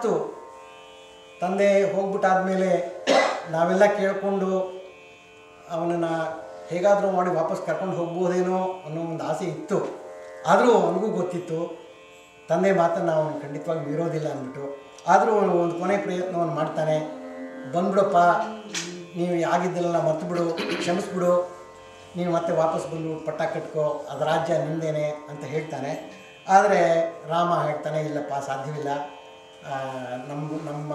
ಅಕಸ್ಮಾತ್ತು ತಂದೆ ಹೋಗ್ಬಿಟ್ಟಾದ್ಮೇಲೆ ನಾವೆಲ್ಲ ಕೇಳಿಕೊಂಡು ಅವನನ್ನು ಹೇಗಾದರೂ ಮಾಡಿ ವಾಪಸ್ ಕರ್ಕೊಂಡು ಹೋಗ್ಬೋದೇನೋ ಅನ್ನೋ ಒಂದು ಆಸೆ ಇತ್ತು. ಆದರೂ ಅವನಿಗೂ ಗೊತ್ತಿತ್ತು. ತಂದೆ ಮಾತನ್ನು ಅವನು ಖಂಡಿತವಾಗಿ ಮೀರೋದಿಲ್ಲ ಅಂದ್ಬಿಟ್ಟು. ಆದರೂ ಅವನು ಒಂದು ಕೊನೆ ಪ್ರಯತ್ನವನ್ನು ಮಾಡ್ತಾನೆ. ಬಂದ್ಬಿಡಪ್ಪ, ನೀವು ಆಗಿದ್ದೆಲ್ಲ ಮರ್ತುಬಿಡು, ಕ್ಷಮಿಸ್ಬಿಡು. ನೀನು ಮತ್ತೆ ವಾಪಸ್ ಬಂದು ಪಟ್ಟ ಕಟ್ಕೋ, ಅದು ರಾಜ್ಯ ನಿಂದೇನೆ ಅಂತ ಹೇಳ್ತಾನೆ. ಆದರೆ ರಾಮ ಹೇಳ್ತಾನೆ, ಇಲ್ಲಪ್ಪ, ಸಾಧ್ಯವಿಲ್ಲ. ನಮ್ಮ ನಮ್ಮ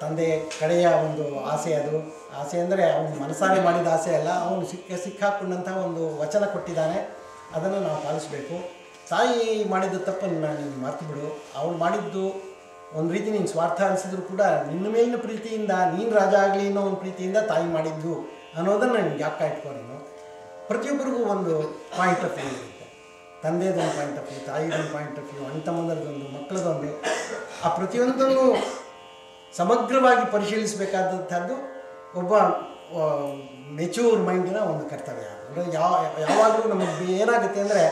ತಂದೆ ಕಡೆಯ ಒಂದು ಆಸೆ ಅದು. ಆಸೆ ಅಂದರೆ ಅವನು ಮನಸಾರೆ ಮಾಡಿದ ಆಸೆ ಅಲ್ಲ, ಅವನು ಸಿಕ್ಕ ಸಿಕ್ಕಾಕೊಂಡಂಥ ಒಂದು ವಚನ ಕೊಟ್ಟಿದ್ದಾನೆ. ಅದನ್ನು ನಾವು ಪಾಲಿಸಬೇಕು. ತಾಯಿ ಮಾಡಿದ ತಪ್ಪನ್ನು ನೀನು ಮರ್ತು ಬಿಡು. ಅವಳು ಮಾಡಿದ್ದು ಒಂದು ರೀತಿ ನೀನು ಸ್ವಾರ್ಥ ಅನಿಸಿದ್ರು ಕೂಡ ನಿನ್ನ ಮೇಲಿನ ಪ್ರೀತಿಯಿಂದ, ನೀನು ರಾಜ ಆಗಲಿ ಅನ್ನೋ ಒಂದು ಪ್ರೀತಿಯಿಂದ ತಾಯಿ ಮಾಡಿದ್ದು ಅನ್ನೋದನ್ನು ನಾನು ಜ್ಞಾಪಕ ಇಟ್ಕೋ ನೀನು. ಪ್ರತಿಯೊಬ್ಬರಿಗೂ ಒಂದು ಪಾಯಿಂಟ್ ಆಫ್ ವ್ಯೂ ಇರುತ್ತೆ. ತಂದೆದೊಂದು ಪಾಯಿಂಟ್ ಆಫ್ ವ್ಯೂ ತಾಯಿದೊಂದು ಪಾಯಿಂಟ್ ಆಫ್ ವ್ಯೂ ಅಣ್ಣ ತಮ್ಮಂದರದೊಂದು ಮಕ್ಕಳದೊಂದು ಆ ಪ್ರತಿಯೊಂದನ್ನು ಸಮಗ್ರವಾಗಿ ಪರಿಶೀಲಿಸಬೇಕಾದಂಥದ್ದು ಒಬ್ಬ ಮೆಚೂರ್ ಮೈಂಡಿನ ಒಂದು ಕರ್ತವ್ಯ. ಅಂದರೆ ಯಾವ ಯಾವಾಗಲೂ ನಮಗೆ ಏನಾಗುತ್ತೆ ಅಂದರೆ,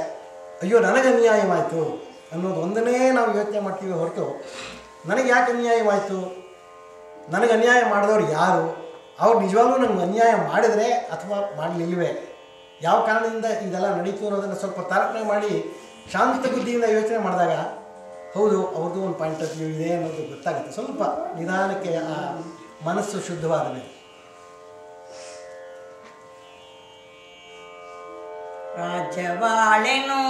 ಅಯ್ಯೋ, ನನಗೆ ಅನ್ಯಾಯವಾಯಿತು ಅನ್ನೋದು ಒಂದನ್ನೇ ನಾವು ಯೋಚನೆ ಮಾಡ್ತೀವಿ ಹೊರತು, ನನಗೆ ಯಾಕೆ ಅನ್ಯಾಯವಾಯಿತು? ನನಗೆ ಅನ್ಯಾಯ ಮಾಡಿದವ್ರು ಯಾರು? ಅವ್ರು ನಿಜವಾಗ್ಲೂ ನಮ್ಗೆ ಅನ್ಯಾಯ ಮಾಡಿದರೆ ಅಥವಾ ಮಾಡಲಿಲ್ವೇ? ಯಾವ ಕಾರಣದಿಂದ ಇದೆಲ್ಲ ನಡೀತು ಅನ್ನೋದನ್ನು ಸ್ವಲ್ಪ ತಾರತಮ್ಯ ಮಾಡಿ ಶಾಂತ ಬುದ್ಧಿಯಿಂದ ಯೋಚನೆ ಮಾಡಿದಾಗ ಹೌದು ಅವ್ರದ್ದು ಒಂದು ಪಾಯಿಂಟ್ ಆಫ್ ವ್ಯೂ ಇದೆ ಅನ್ನೋದು ಗೊತ್ತಾಗುತ್ತೆ. ಸ್ವಲ್ಪ ನಿಧಾನಕ್ಕೆ ಆ ಮನಸ್ಸು ಶುದ್ಧವಾದ ಮೇಲೆ. ರಾಜ್ಯವಾಳೆನು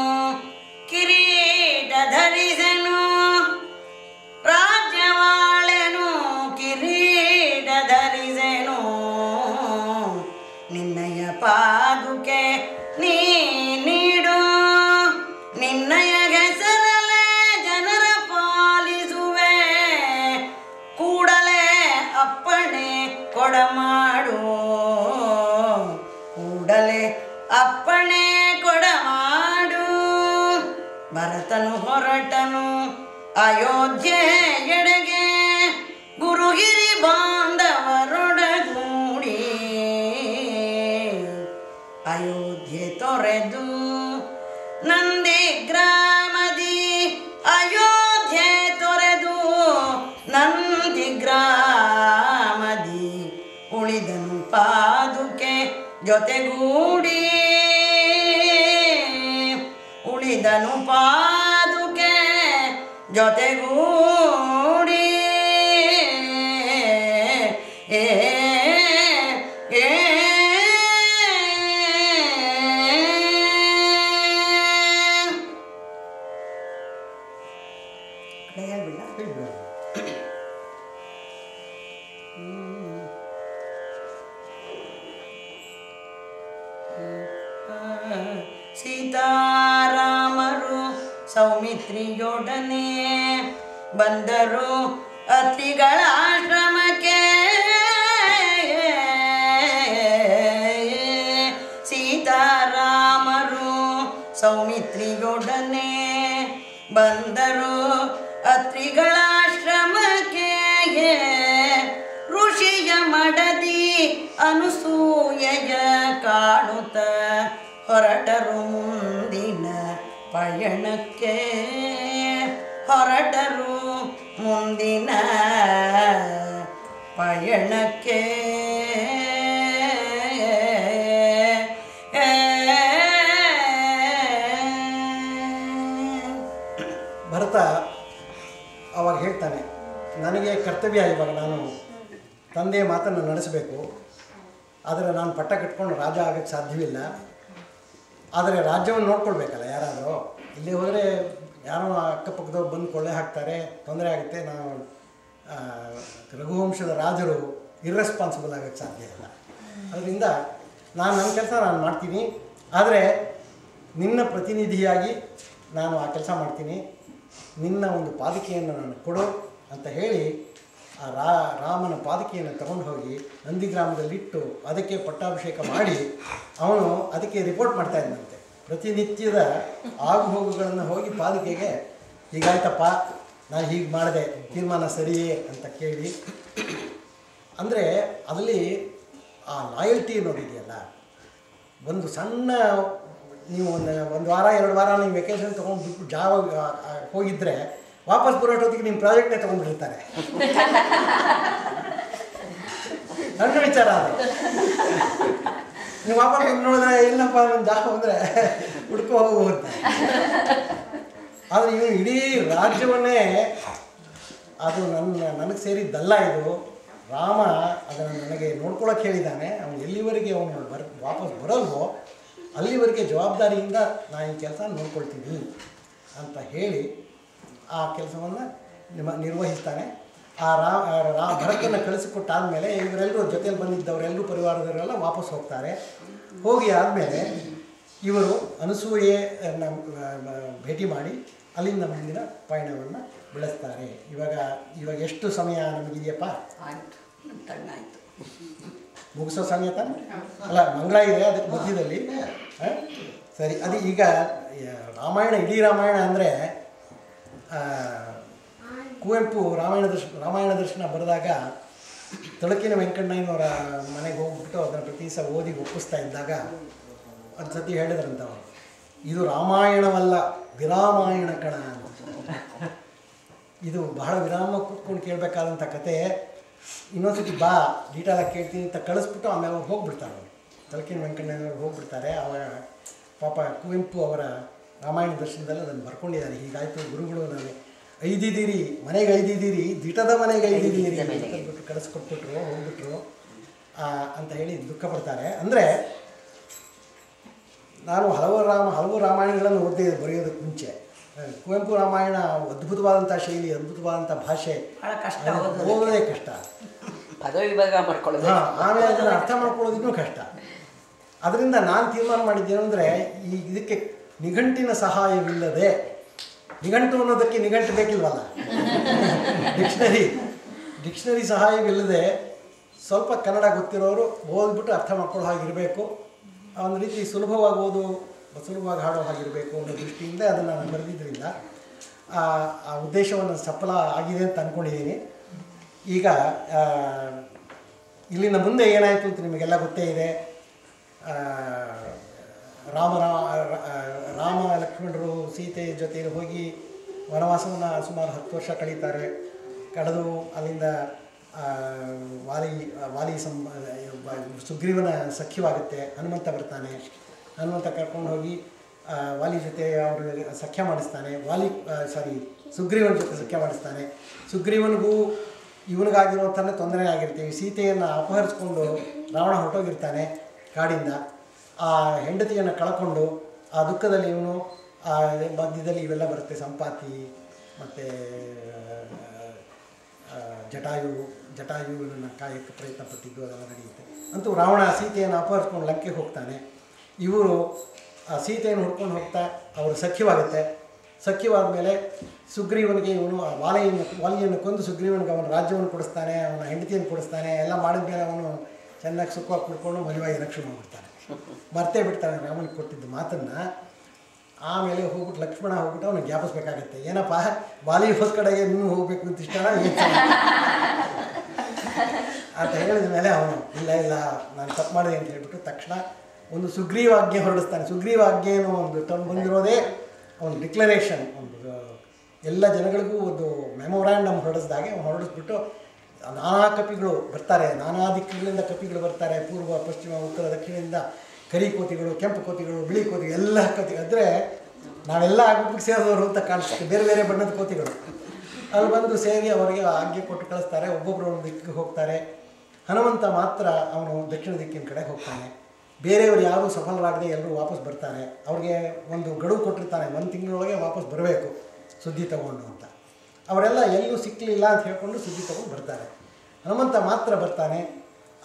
ಕಿರೀಟ ಧರಿಸನು ರಾಜ್ಯವಾಳೆನು ಕಿರೀಟ ನಿನ್ನಯ ಪಾದುಕೆ ನೀ ಭರತನು ಹೊರಟನು. ಅಯೋಧ್ಯೆ ಎಡೆಗೆ ಗುರುಗಿರಿ ಬಾಂಧವರೊಡಗೂಡಿ. ಅಯೋಧ್ಯೆ ತೊರೆದು ನಂದಿ ಗ್ರಾಮದಿ, ಅಯೋಧ್ಯೆ ತೊರೆದು ನಂದಿ ಗ್ರಾಮದಿ. ಉಳಿದನು ಪಾದುಕೆ ಜೊತೆಗೂಡಿ. ಉಳಿದನು ಪಾದುಕೆ 여대구리. ನಡೆಸಬೇಕು ಆದರೆ ನಾನು ಪಟ್ಟ ಕಟ್ಕೊಂಡು ರಾಜ ಆಗೋಕ್ಕೆ ಸಾಧ್ಯವಿಲ್ಲ. ಆದರೆ ರಾಜ್ಯವನ್ನು ನೋಡ್ಕೊಳ್ಬೇಕಲ್ಲ ಯಾರಾದರೂ. ಇಲ್ಲಿ ಹೋದರೆ ಯಾರೋ ಅಕ್ಕಪಕ್ಕದವ್ರು ಬಂದು ಕೊಳ್ಳೆ ಹಾಕ್ತಾರೆ, ತೊಂದರೆ ಆಗುತ್ತೆ. ನಾವು ರಘುವಂಶದ ರಾಜರು ಇರ್ರೆಸ್ಪಾನ್ಸಿಬಲ್ ಆಗೋಕ್ಕೆ ಸಾಧ್ಯ ಇಲ್ಲ. ಅದರಿಂದ ನಾನು ನನ್ನ ಕೆಲಸ ನಾನು ಮಾಡ್ತೀನಿ. ಆದರೆ ನಿನ್ನ ಪ್ರತಿನಿಧಿಯಾಗಿ ನಾನು ಆ ಕೆಲಸ ಮಾಡ್ತೀನಿ. ನಿನ್ನ ಒಂದು ಪಾಲಿಕೆಯನ್ನು ನಾನು ಕೊಡು ಅಂತ ಹೇಳಿ ಆ ರಾ, ರಾಮನ ಪಾದಕೆಯನ್ನು ತಗೊಂಡು ಹೋಗಿ ನಂದಿಗ್ರಾಮದಲ್ಲಿಟ್ಟು ಅದಕ್ಕೆ ಪಟ್ಟಾಭಿಷೇಕ ಮಾಡಿ ಅವನು ಅದಕ್ಕೆ ರಿಪೋರ್ಟ್ ಮಾಡ್ತಾ ಇದ್ದಂತೆ ಪ್ರತಿನಿತ್ಯದ ಆಗು ಹೋಗುಗಳನ್ನು ಹೋಗಿ ಪಾದಕೆಗೆ, ಹೀಗಾಯ್ತಪ್ಪ ನಾನು ಹೀಗೆ ಮಾಡಿದೆ, ತೀರ್ಮಾನ ಸರಿಯೇ ಅಂತ ಕೇಳಿ. ಅಂದರೆ ಅದರಲ್ಲಿ ಆ ಲಾಯಲ್ಟಿ ಅನ್ನೋದಿದೆಯಲ್ಲ, ಒಂದು ಸಣ್ಣ ನೀವು ಒಂದು ಒಂದು ವಾರ, ಎರಡು ವಾರ ನೀವು ವೆಕೇಷನ್ ತೊಗೊಂಡು ಬಿಟ್ಟು ಜಾವ ಹೋಗಿದ್ರೆ ವಾಪಸ್ ಬರೋಷ್ಟೊತ್ತಿಗೆ ನಿಮ್ಮ ಪ್ರಾಜೆಕ್ಟ್ನೇ ತೊಗೊಂಡ್ಬಿಟ್ಟಿರ್ತಾರೆ. ನನ್ನ ವಿಚಾರ ಅದು. ನೀವು ವಾಪಸ್ ನೋಡಿದ್ರೆ ಇಲ್ಲಪ್ಪ ನನ್ನ ಜಾಗ ಬಂದರೆ ಹುಡ್ಕೋ ಹೋಗು ಅಂತ. ಆದರೆ ಇವನು ಇಡೀ ರಾಜ್ಯವನ್ನೇ ಅದು ನನ್ನ, ನನಗೆ ಸೇರಿದ್ದಲ್ಲ ಇದು. ರಾಮ ಅದನ್ನು ನನಗೆ ನೋಡ್ಕೊಳಕ್ಕೆ ಹೇಳಿದ್ದಾನೆ ಅವನು ಎಲ್ಲಿವರೆಗೆ ಅವನು ಬರ್, ವಾಪಸ್ ಬರಲ್ವೋ, ಅಲ್ಲಿವರೆಗೆ ಜವಾಬ್ದಾರಿಯಿಂದ ನಾನು ಈ ಕೆಲಸ ನೋಡ್ಕೊಳ್ತೀನಿ ಅಂತ ಹೇಳಿ ಆ ಕೆಲಸವನ್ನು ನಿಮ್ಮ ನಿರ್ವಹಿಸ್ತಾನೆ. ಆ ರಾ ರಾ ಭರತನ್ನು ಕಳಿಸಿಕೊಟ್ಟಾದಮೇಲೆ ಇವರೆಲ್ಲರೂ ಜೊತೆಯಲ್ಲಿ ಬಂದಿದ್ದವರೆಲ್ಲರೂ ಪರಿವಾರದವರೆಲ್ಲ ವಾಪಸ್ ಹೋಗ್ತಾರೆ. ಹೋಗಿ ಆದಮೇಲೆ ಇವರು ಅನಸೂಯೆಯನ್ನು ಭೇಟಿ ಮಾಡಿ ಅಲ್ಲಿಂದ ಮುಂದಿನ ಪಯಣವನ್ನು ಬೆಳೆಸ್ತಾರೆ. ಇವಾಗ ಇವಾಗ ಎಷ್ಟು ಸಮಯ ನಮಗಿದೆಯಪ್ಪ? ಆಯ್ತು. ಮುಗಿಸೋ ಸಮಯ ತಾನೆ? ಅಲ್ಲ ಮಂಗಳ ಇದೆ ಅದಕ್ಕೆ ಮಧ್ಯದಲ್ಲಿ. ಸರಿ ಅದು ಈಗ ರಾಮಾಯಣ ಇಡೀ ರಾಮಾಯಣ ಅಂದರೆ ಕುವೆಂಪು ರಾಮಾಯಣ ದರ್ಶನ ರಾಮಾಯಣ ದರ್ಶನ ಬರೆದಾಗ ತೊಳಕಿನ ವೆಂಕಣ್ಣಯ್ಯನವರ ಮನೆಗೆ ಹೋಗ್ಬಿಟ್ಟು ಅದನ್ನು ಪ್ರತಿ ಸಹ ಓದಿ ಒಪ್ಪಿಸ್ತಾ ಇದ್ದಾಗ ಒಂದು ಸತಿ ಹೇಳಿದ್ರಂತ ಅವರು, ಇದು ರಾಮಾಯಣವಲ್ಲ, ವಿರಾಮಾಯಣ ಕಣ ಅಂತ. ಇದು ಬಹಳ ವಿರಾಮ ಕೂತ್ಕೊಂಡು ಕೇಳಬೇಕಾದಂಥ ಕತೆ. ಇನ್ನೊಂದ್ಸತಿ ಬಾ ಡೀಟೇಲಾಗಿ ಕೇಳ್ತೀನಿ ಅಂತ ಕಳಿಸ್ಬಿಟ್ಟು ಆಮೇಲೆ ಅವ್ರು ಹೋಗ್ಬಿಡ್ತಾರೆ. ಅವರು ತಲಕಿನ ವೆಂಕಣ್ಣಯ್ಯನವ್ರು ಹೋಗ್ಬಿಡ್ತಾರೆ. ಅವರ ಪಾಪ ಕುವೆಂಪು ಅವರ ರಾಮಾಯಣ ದರ್ಶನದಲ್ಲಿ ಅದನ್ನು ಬರ್ಕೊಂಡಿದ್ದಾರೆ. ಹೀಗಾಯಿತು ಗುರುಗಳು ನಾನು ಐದಿದ್ದೀರಿ ಮನೆಗೆ ಐದಿದ್ದೀರಿ ದಿಟದ ಮನೆಗೆ ಐದಿದ್ದೀರಿ ಅಂತ ಬಿಟ್ಟು ಕಳಿಸ್ಕೊಟ್ಬಿಟ್ರು ಹೋಗ್ಬಿಟ್ರು. ಅಂತ ಹೇಳಿ ದುಃಖ ಪಡ್ತಾರೆ. ಅಂದರೆ ನಾನು ಹಲವು ರಾಮ ಹಲವು ರಾಮಾಯಣಗಳನ್ನು ಓದಿ ಬರೆಯೋದಕ್ಕೆ ಮುಂಚೆ. ಕುವೆಂಪು ರಾಮಾಯಣ ಅದ್ಭುತವಾದಂಥ ಶೈಲಿ ಅದ್ಭುತವಾದಂಥ ಭಾಷೆ. ಓದೋದೇ ಕಷ್ಟ. ಪದವಿ ಮಾಡ್ಕೊಳ್ಳೋದು ಆಮೇಲೆ ಅದನ್ನು ಅರ್ಥ ಮಾಡ್ಕೊಳ್ಳೋದಕ್ಕೂ ಕಷ್ಟ. ಅದರಿಂದ ನಾನು ತೀರ್ಮಾನ ಮಾಡಿದ್ದೇನೆಂದರೆ ಈ ಇದಕ್ಕೆ ನಿಘಂಟಿನ ಸಹಾಯವಿಲ್ಲದೆ ನಿಘಂಟು ಅನ್ನೋದಕ್ಕೆ ನಿಘಂಟು ಬೇಕಿಲ್ವಲ್ಲ? ಡಿಕ್ಷನರಿ. ಡಿಕ್ಷನರಿ ಸಹಾಯವಿಲ್ಲದೆ ಸ್ವಲ್ಪ ಕನ್ನಡ ಗೊತ್ತಿರೋರು ಓದ್ಬಿಟ್ಟು ಅರ್ಥ ಮಾಡ್ಕೊಳ್ಳೋ ಹಾಗಿರಬೇಕು. ಒಂದು ರೀತಿ ಸುಲಭವಾಗಿ ಓದು, ಸುಲಭವಾಗಿ ಹಾಡೋ ಹಾಗಿರಬೇಕು ಅನ್ನೋ ದೃಷ್ಟಿಯಿಂದ ಅದನ್ನು ನಾನು ಬರೆದಿದ್ದರಿಂದ ಆ ಉದ್ದೇಶವನ್ನು ಸಫಲ ಆಗಿದೆ ಅಂತ ಅಂದ್ಕೊಂಡಿದ್ದೀನಿ ಈಗ ಇಲ್ಲಿನ ಮುಂದೆ ಏನಾಯಿತು ಅಂತ ನಿಮಗೆಲ್ಲ ಗೊತ್ತೇ ಇದೆ. ರಾಮ ರಾಮ ಲಕ್ಷ್ಮಣರು ಸೀತೆ ಜೊತೆಯಲ್ಲಿ ಹೋಗಿ ವನವಾಸವನ್ನು ಸುಮಾರು ಹತ್ತು ವರ್ಷ ಕಳೀತಾರೆ. ಕಳೆದು ಅಲ್ಲಿಂದ ವಾಲಿ ವಾಲಿ ಸಂ ಸುಗ್ರೀವನ ಸಖ್ಯವಾಗುತ್ತೆ. ಹನುಮಂತ ಬರ್ತಾನೆ. ಹನುಮಂತ ಕರ್ಕೊಂಡು ಹೋಗಿ ವಾಲಿ ಜೊತೆ ಅವರು ಸಖ್ಯ ಮಾಡಿಸ್ತಾನೆ. ವಾಲಿ ಸಾರಿ, ಸುಗ್ರೀವನ ಜೊತೆ ಸಖ್ಯ ಮಾಡಿಸ್ತಾನೆ. ಸುಗ್ರೀವನಿಗೂ ಇವನಿಗಾಗಿರುವಂಥ ತೊಂದರೆ ಆಗಿರ್ತೀವಿ ಸೀತೆಯನ್ನು ಅಪಹರಿಸ್ಕೊಂಡು ರಾವಣ ಹೊರಟೋಗಿರ್ತಾನೆ ಕಾಡಿಂದ. ಆ ಹೆಂಡತಿಯನ್ನು ಕಳ್ಕೊಂಡು ಆ ದುಃಖದಲ್ಲಿ ಇವನು, ಆ ಮಧ್ಯದಲ್ಲಿ ಇವೆಲ್ಲ ಬರುತ್ತೆ. ಸಂಪಾತಿ ಮತ್ತು ಜಟಾಯು ಜಟಾಯುವನ್ನು ಕಾಯಕ್ಕೆ ಪ್ರಯತ್ನ ಪಟ್ಟಿದ್ದು ಅದೆಲ್ಲ ನಡೆಯುತ್ತೆ. ಅಂತೂ ರಾವಣ ಸೀತೆಯನ್ನು ಅಪಹರಿಸ್ಕೊಂಡು ಲಂಕೆಗೆ ಹೋಗ್ತಾನೆ. ಇವರು ಆ ಸೀತೆಯನ್ನು ಹುಡ್ಕೊಂಡು ಹೋಗ್ತಾ ಅವರು ಸಖ್ಯವಾಗುತ್ತೆ. ಸಖ್ಯವಾದ ಮೇಲೆ ಸುಗ್ರೀವನಿಗೆ ಇವನು ಆ ವಾಲೆಯನ್ನು, ವಾಲಿಯನ್ನು ಕೊಂದು ಸುಗ್ರೀವನಿಗೆ ಅವನ ರಾಜ್ಯವನ್ನು ಕೊಡಿಸ್ತಾನೆ, ಅವನ ಹೆಂಡತಿಯನ್ನು ಕೊಡಿಸ್ತಾನೆ, ಎಲ್ಲ ಮಾಡಿದ ಮೇಲೆ ಅವನು ಚೆನ್ನಾಗಿ ಸುಖವಾಗಿ ಕುಡ್ಕೊಂಡು ಮದುವೆಯಾಗಿ ರಕ್ಷಣೆ ಮಾಡ್ಬಿಡ್ತಾನೆ ಮರ್ತೇ ಬಿಡ್ತಾನೆ ರಾಮನಿಗೆ ಕೊಟ್ಟಿದ್ದ ಮಾತನ್ನು. ಆಮೇಲೆ ಹೋಗ್ಬಿಟ್ಟು ಲಕ್ಷ್ಮಣ ಹೋಗ್ಬಿಟ್ಟು ಅವನಿಗೆ ಜ್ಞಾಪಿಸ್ಬೇಕಾಗತ್ತೆ. ಏನಪ್ಪ ವಾಲಿ ಹೋದ ಕಡೆಗೆ ನೀನು ಹೋಗ್ಬೇಕು ಅಂತ ಇಷ್ಟ ಅಂತ ಹೇಳಿದ ಮೇಲೆ ಅವನು, ಇಲ್ಲ ಇಲ್ಲ, ನಾನು ತಪ್ಪು ಮಾಡಿದೆ ಅಂತ ಹೇಳ್ಬಿಟ್ಟು ತಕ್ಷಣ ಒಂದು ಸುಗ್ರೀವಾಜ್ಞೆ ಹೊರಡಿಸ್ತಾನೆ. ಸುಗ್ರೀವಾಜ್ಞೆ ಒಂದು ತಂದು ಬಂದಿರೋದೇ ಒಂದು ಡಿಕ್ಲರೇಷನ್, ಒಂದು ಎಲ್ಲ ಜನಗಳಿಗೂ ಒಂದು ಮೆಮೊರಾಂಡಮ್ ಹೊರಡಿಸಿದಾಗೆ ಹೊರಡಿಸ್ಬಿಟ್ಟು ನಾನಾ ಕಪಿಗಳು ಬರ್ತಾರೆ, ನಾನಾ ದಿಕ್ಕುಗಳಿಂದ ಕಪಿಗಳು ಬರ್ತಾರೆ, ಪೂರ್ವ, ಪಶ್ಚಿಮ, ಉತ್ತರ, ದಕ್ಷಿಣದಿಂದ ಕರಿ ಕೋತಿಗಳು, ಕೆಂಪು ಕೋತಿಗಳು, ಬಿಳಿ ಕೋತಿಗಳು, ಎಲ್ಲ ಕೋತಿ ಅಂದರೆ ನಾವೆಲ್ಲ ಗುಂಪಿಗೆ ಸೇರಿದವರು ಅಂತ ಕಾಣಿಸ್ತೀವಿ ಬೇರೆ ಬೇರೆ ಬಣ್ಣದ ಕೋತಿಗಳು. ಅಲ್ಲಿ ಬಂದು ಸೇರಿ ಅವರಿಗೆ ಆಜ್ಞೆ ಕೊಟ್ಟು ಕಳಿಸ್ತಾರೆ ಒಬ್ಬೊಬ್ಬರು ಒಂದು ದಿಕ್ಕಿಗೆ ಹೋಗ್ತಾರೆ. ಹನುಮಂತ ಮಾತ್ರ ಅವನು ದಕ್ಷಿಣ ದಿಕ್ಕಿನ ಕಡೆ ಹೋಗ್ತಾನೆ. ಬೇರೆಯವರು ಯಾರೂ ಸಫಲರಾಗದೆ ಎಲ್ಲರೂ ವಾಪಸ್ ಬರ್ತಾರೆ. ಅವ್ರಿಗೆ ಒಂದು ಗಡುವು ಕೊಟ್ಟಿರ್ತಾನೆ, ಒಂದು ತಿಂಗಳೊಳಗೆ ವಾಪಸ್ ಬರಬೇಕು, ಸುದ್ದಿ ತಗೊಂಡು ಅಂತ. ಅವರೆಲ್ಲ ಎಲ್ಲೂ ಸಿಕ್ಕಲಿಲ್ಲ ಅಂತ ಹೇಳ್ಕೊಂಡು ಸುದ್ದಿ ತಗೊಂಡು ಬರ್ತಾರೆ. ಹನುಮಂತ ಮಾತ್ರ ಬರ್ತಾನೆ.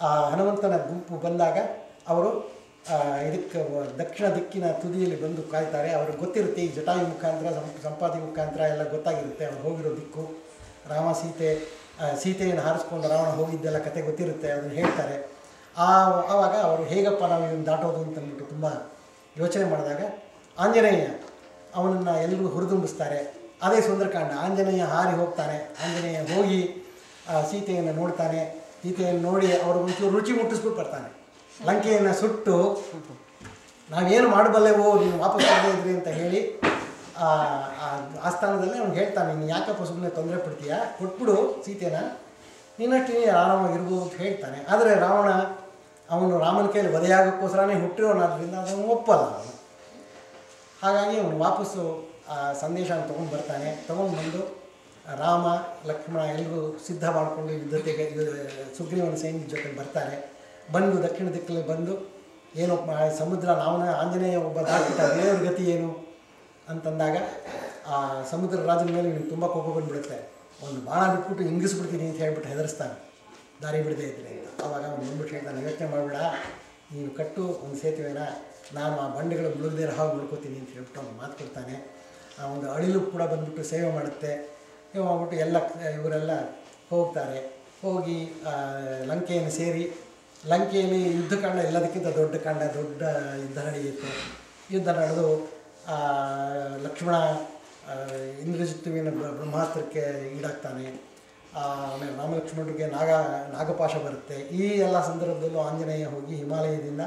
ಆ ಹನುಮಂತನ ಗುಂಪು ಬಂದಾಗ ಅವರು ಇದಕ್ಕೆ ದಕ್ಷಿಣ ದಿಕ್ಕಿನ ತುದಿಯಲ್ಲಿ ಬಂದು ಕಾಯ್ತಾರೆ. ಅವ್ರಿಗೆ ಗೊತ್ತಿರುತ್ತೆ ಈ ಜಟಾಯು ಮುಖಾಂತರ ಸಂಪಾದಿ ಮುಖಾಂತರ ಎಲ್ಲ ಗೊತ್ತಾಗಿರುತ್ತೆ. ಅವ್ರು ಹೋಗಿರೋ ದಿಕ್ಕು, ರಾಮ ಸೀತೆ ಸೀತೆಯನ್ನು ಹಾರಿಸ್ಕೊಂಡು ರಾವಣ ಹೋಗಿದ್ದೆಲ್ಲ ಕತೆ ಗೊತ್ತಿರುತ್ತೆ, ಅದನ್ನು ಹೇಳ್ತಾರೆ. ಆ, ಆವಾಗ ಅವರು, ಹೇಗಪ್ಪ ನಾವು ಇವನು ದಾಟೋದು ಅಂತಂದ್ಬಿಟ್ಟು ತುಂಬ ಯೋಚನೆ ಮಾಡಿದಾಗ, ಆಂಜನೇಯ ಅವನನ್ನು ಎಲ್ಲರೂ ಹುರಿದುಂಬಿಸ್ತಾರೆ. ಅದೇ ಸುಂದರಕಾಂಡ. ಆಂಜನೇಯ ಹಾರಿ ಹೋಗ್ತಾನೆ. ಆಂಜನೇಯ ಹೋಗಿ ಸೀತೆಯನ್ನು ನೋಡ್ತಾನೆ. ಸೀತೆಯನ್ನು ನೋಡಿ ಅವರು ಒಂಚೂರು ರುಚಿ ಮುಟ್ಟಿಸ್ಬಿಟ್ಟು ಬರ್ತಾನೆ. ಲಂಕೆಯನ್ನು ಸುಟ್ಟು ನಾವೇನು ಮಾಡಬಲ್ಲೆವೋ, ನೀನು ವಾಪಸ್ ಇದ್ರಿ ಅಂತ ಹೇಳಿ, ಆ ಆಸ್ಥಾನದಲ್ಲಿ ಅವ್ನು ಹೇಳ್ತಾನೆ, ನೀನು ಯಾಕಪ್ಪ ಸುಮ್ಮನೆ ತೊಂದರೆ ಪಡ್ತೀಯಾ? ಕೊಟ್ಬಿಡು ಸೀತೆನ. ನೀನಷ್ಟು ನೀನು ಆರಾಮಾಗಿರ್ಬೋದು ಅಂತ ಹೇಳ್ತಾನೆ. ಆದರೆ ರಾವಣ ಅವನು ರಾಮನ ಕೈಯಲ್ಲಿ ವಧೆಯಾಗೋಕ್ಕೋಸ್ಕರನೇ ಹುಟ್ಟಿರೋನಾದ್ರಿಂದ ಅದನ್ನು ಒಪ್ಪಲ್ಲ ಹಾಗಾಗಿ ಅವನು ವಾಪಸ್ಸು ಆ ಸಂದೇಶನ ತೊಗೊಂಡು ಬರ್ತಾನೆ. ತೊಗೊಂಡು ಬಂದು, ರಾಮ, ಲಕ್ಷ್ಮಣ ಎಲ್ಲರೂ ಸಿದ್ಧ ಮಾಡಿಕೊಂಡು ಯುದ್ಧತೆಗೆ ಸುಗ್ರೀವನ ಸೈನ್ಯದ ಜೊತೆ ಬರ್ತಾರೆ. ಬಂದು ದಕ್ಷಿಣ ದಿಕ್ಕಲ್ಲಿ ಬಂದು, ಏನು ಸಮುದ್ರ ನಾವನ ಆಂಜನೇಯ ಒಬ್ಬ ದಾಟ ದೇವ್ರ ಗತಿ ಏನು? ಅಂತಂದಾಗ, ಆ ಸಮುದ್ರ ರಾಜನ ಮೇಲೆ ನಿನಗೆ ತುಂಬ ಕೋಪ ಬಂದುಬಿಡುತ್ತೆ. ಒಂದು ಬಾಣ ಬಿಟ್ಬಿಟ್ಟು ಹಿಂಗಿಸ್ಬಿಡ್ತೀನಿ ಅಂತ ಹೇಳ್ಬಿಟ್ಟು ಹೆದರಿಸ್ತಾನೆ. ದಾರಿ ಬಿಡದೇ ಇದ್ರೆ ಅವಾಗ ಅವನು ಬಂದ್ಬಿಟ್ಟು ಹೇಳ್ತಾನೆ, ಯೋಚನೆ ಮಾಡಬೇಡ, ನೀನು ಕಟ್ಟು ಒಂದು ಸೇತುವೆನ, ನಾನು ಆ ಬಂಡೆಗಳು ಮುಳುಗದೇ ಹಾಗೆ ಮುಳ್ಕೋತೀನಿ ಅಂತ ಹೇಳ್ಬಿಟ್ಟು ಅವ್ನು ಮಾತು ಕೊಡ್ತಾನೆ. ಒಂದು ಅಳಿಲು ಕೂಡ ಬಂದುಬಿಟ್ಟು ಸೇವೆ ಮಾಡುತ್ತೆ. ಸೇವೆ ಆಗ್ಬಿಟ್ಟು ಎಲ್ಲ ಇವರೆಲ್ಲ ಹೋಗ್ತಾರೆ. ಹೋಗಿ ಲಂಕೆಯನ್ನು ಸೇರಿ ಲಂಕೆಯಲ್ಲಿ ಯುದ್ಧಕಾಂಡ ಎಲ್ಲದಕ್ಕಿಂತ ದೊಡ್ಡ ಕಾಂಡ ದೊಡ್ಡ ಯುದ್ಧ ನಡೆಯುತ್ತೆ. ಯುದ್ಧ ನಡೆದು ಆ, ಲಕ್ಷ್ಮಣ ಇಂದ್ರಜಿತ್ವಿನ ಬ್ರಹ್ಮಾಸ್ತ್ರಕ್ಕೆ ಈಡಾಗ್ತಾನೆ. ಆ, ಆಮೇಲೆ ರಾಮಲಕ್ಷ್ಮಣರಿಗೆ ನಾಗ ನಾಗಪಾಶ ಬರುತ್ತೆ. ಈ ಎಲ್ಲ ಸಂದರ್ಭದಲ್ಲೂ ಆಂಜನೇಯ ಹೋಗಿ ಹಿಮಾಲಯದಿಂದ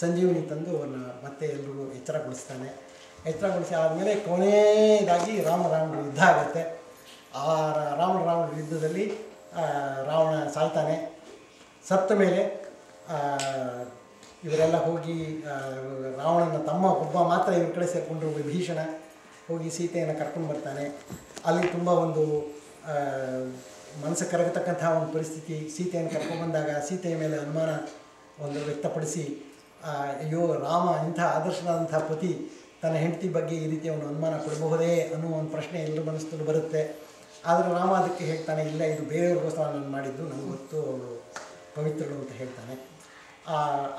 ಸಂಜೀವಿನಿ ತಂದು ಅವನ್ನ ಮತ್ತೆ ಎಲ್ರಿಗೂ ಎಚ್ಚರಗೊಳಿಸ್ತಾನೆ. ಎಚ್ಚರಗೊಳಿಸಿ ಆದಮೇಲೆ ಕೊನೆಯದಾಗಿ ರಾಮ ರಾವಣರ ಯುದ್ಧ ಆಗುತ್ತೆ ಆ ರಾಮ ರಾವಣರ ಯುದ್ಧದಲ್ಲಿ ರಾವಣ ಸಾಯ್ತಾನೆ. ಸತ್ತ ಮೇಲೆ ಇವರೆಲ್ಲ ಹೋಗಿ ರಾವಣನ ತಮ್ಮ ಒಬ್ಬ ಮಾತ್ರ ಇವ್ರ ಕಡೆ ಸೇರಿಕೊಂಡ್ರು ವಿಭೀಷಣ ಹೋಗಿ ಸೀತೆಯನ್ನು ಕರ್ಕೊಂಡು ಬರ್ತಾನೆ. ಅಲ್ಲಿ ತುಂಬ ಒಂದು ಮನಸ್ಸು ಕರಗತಕ್ಕಂಥ ಒಂದು ಪರಿಸ್ಥಿತಿ. ಸೀತೆಯನ್ನು ಕರ್ಕೊಂಡು ಬಂದಾಗ ಸೀತೆಯ ಮೇಲೆ ಅನುಮಾನ ಒಂದು ವ್ಯಕ್ತಪಡಿಸಿ ಅಯ್ಯೋ, ರಾಮ ಇಂಥ ಆದರ್ಶನಾದಂಥ ಪತಿ ತನ್ನ ಹೆಂಡತಿ ಬಗ್ಗೆ ಈ ರೀತಿ ಅವನು ಅನುಮಾನ ಕೊಡಬಹುದೇ ಅನ್ನೋ ಒಂದು ಪ್ರಶ್ನೆ ಎಲ್ಲರ ಮನಸ್ಸಲ್ಲಿ ಬರುತ್ತೆ. ಆದರೆ ರಾಮ ಅದಕ್ಕೆ ಹೇಳ್ತಾನೆ, ಇಲ್ಲ, ಇದು ಬೇರೆಯವ್ರಿಗೋಸ್ಕರ ನಾನು ಮಾಡಿದ್ದು ನನಗೆ ಗೊತ್ತು ಅವಳು ಪವಿತ್ರಳು ಅಂತ ಹೇಳ್ತಾನೆ.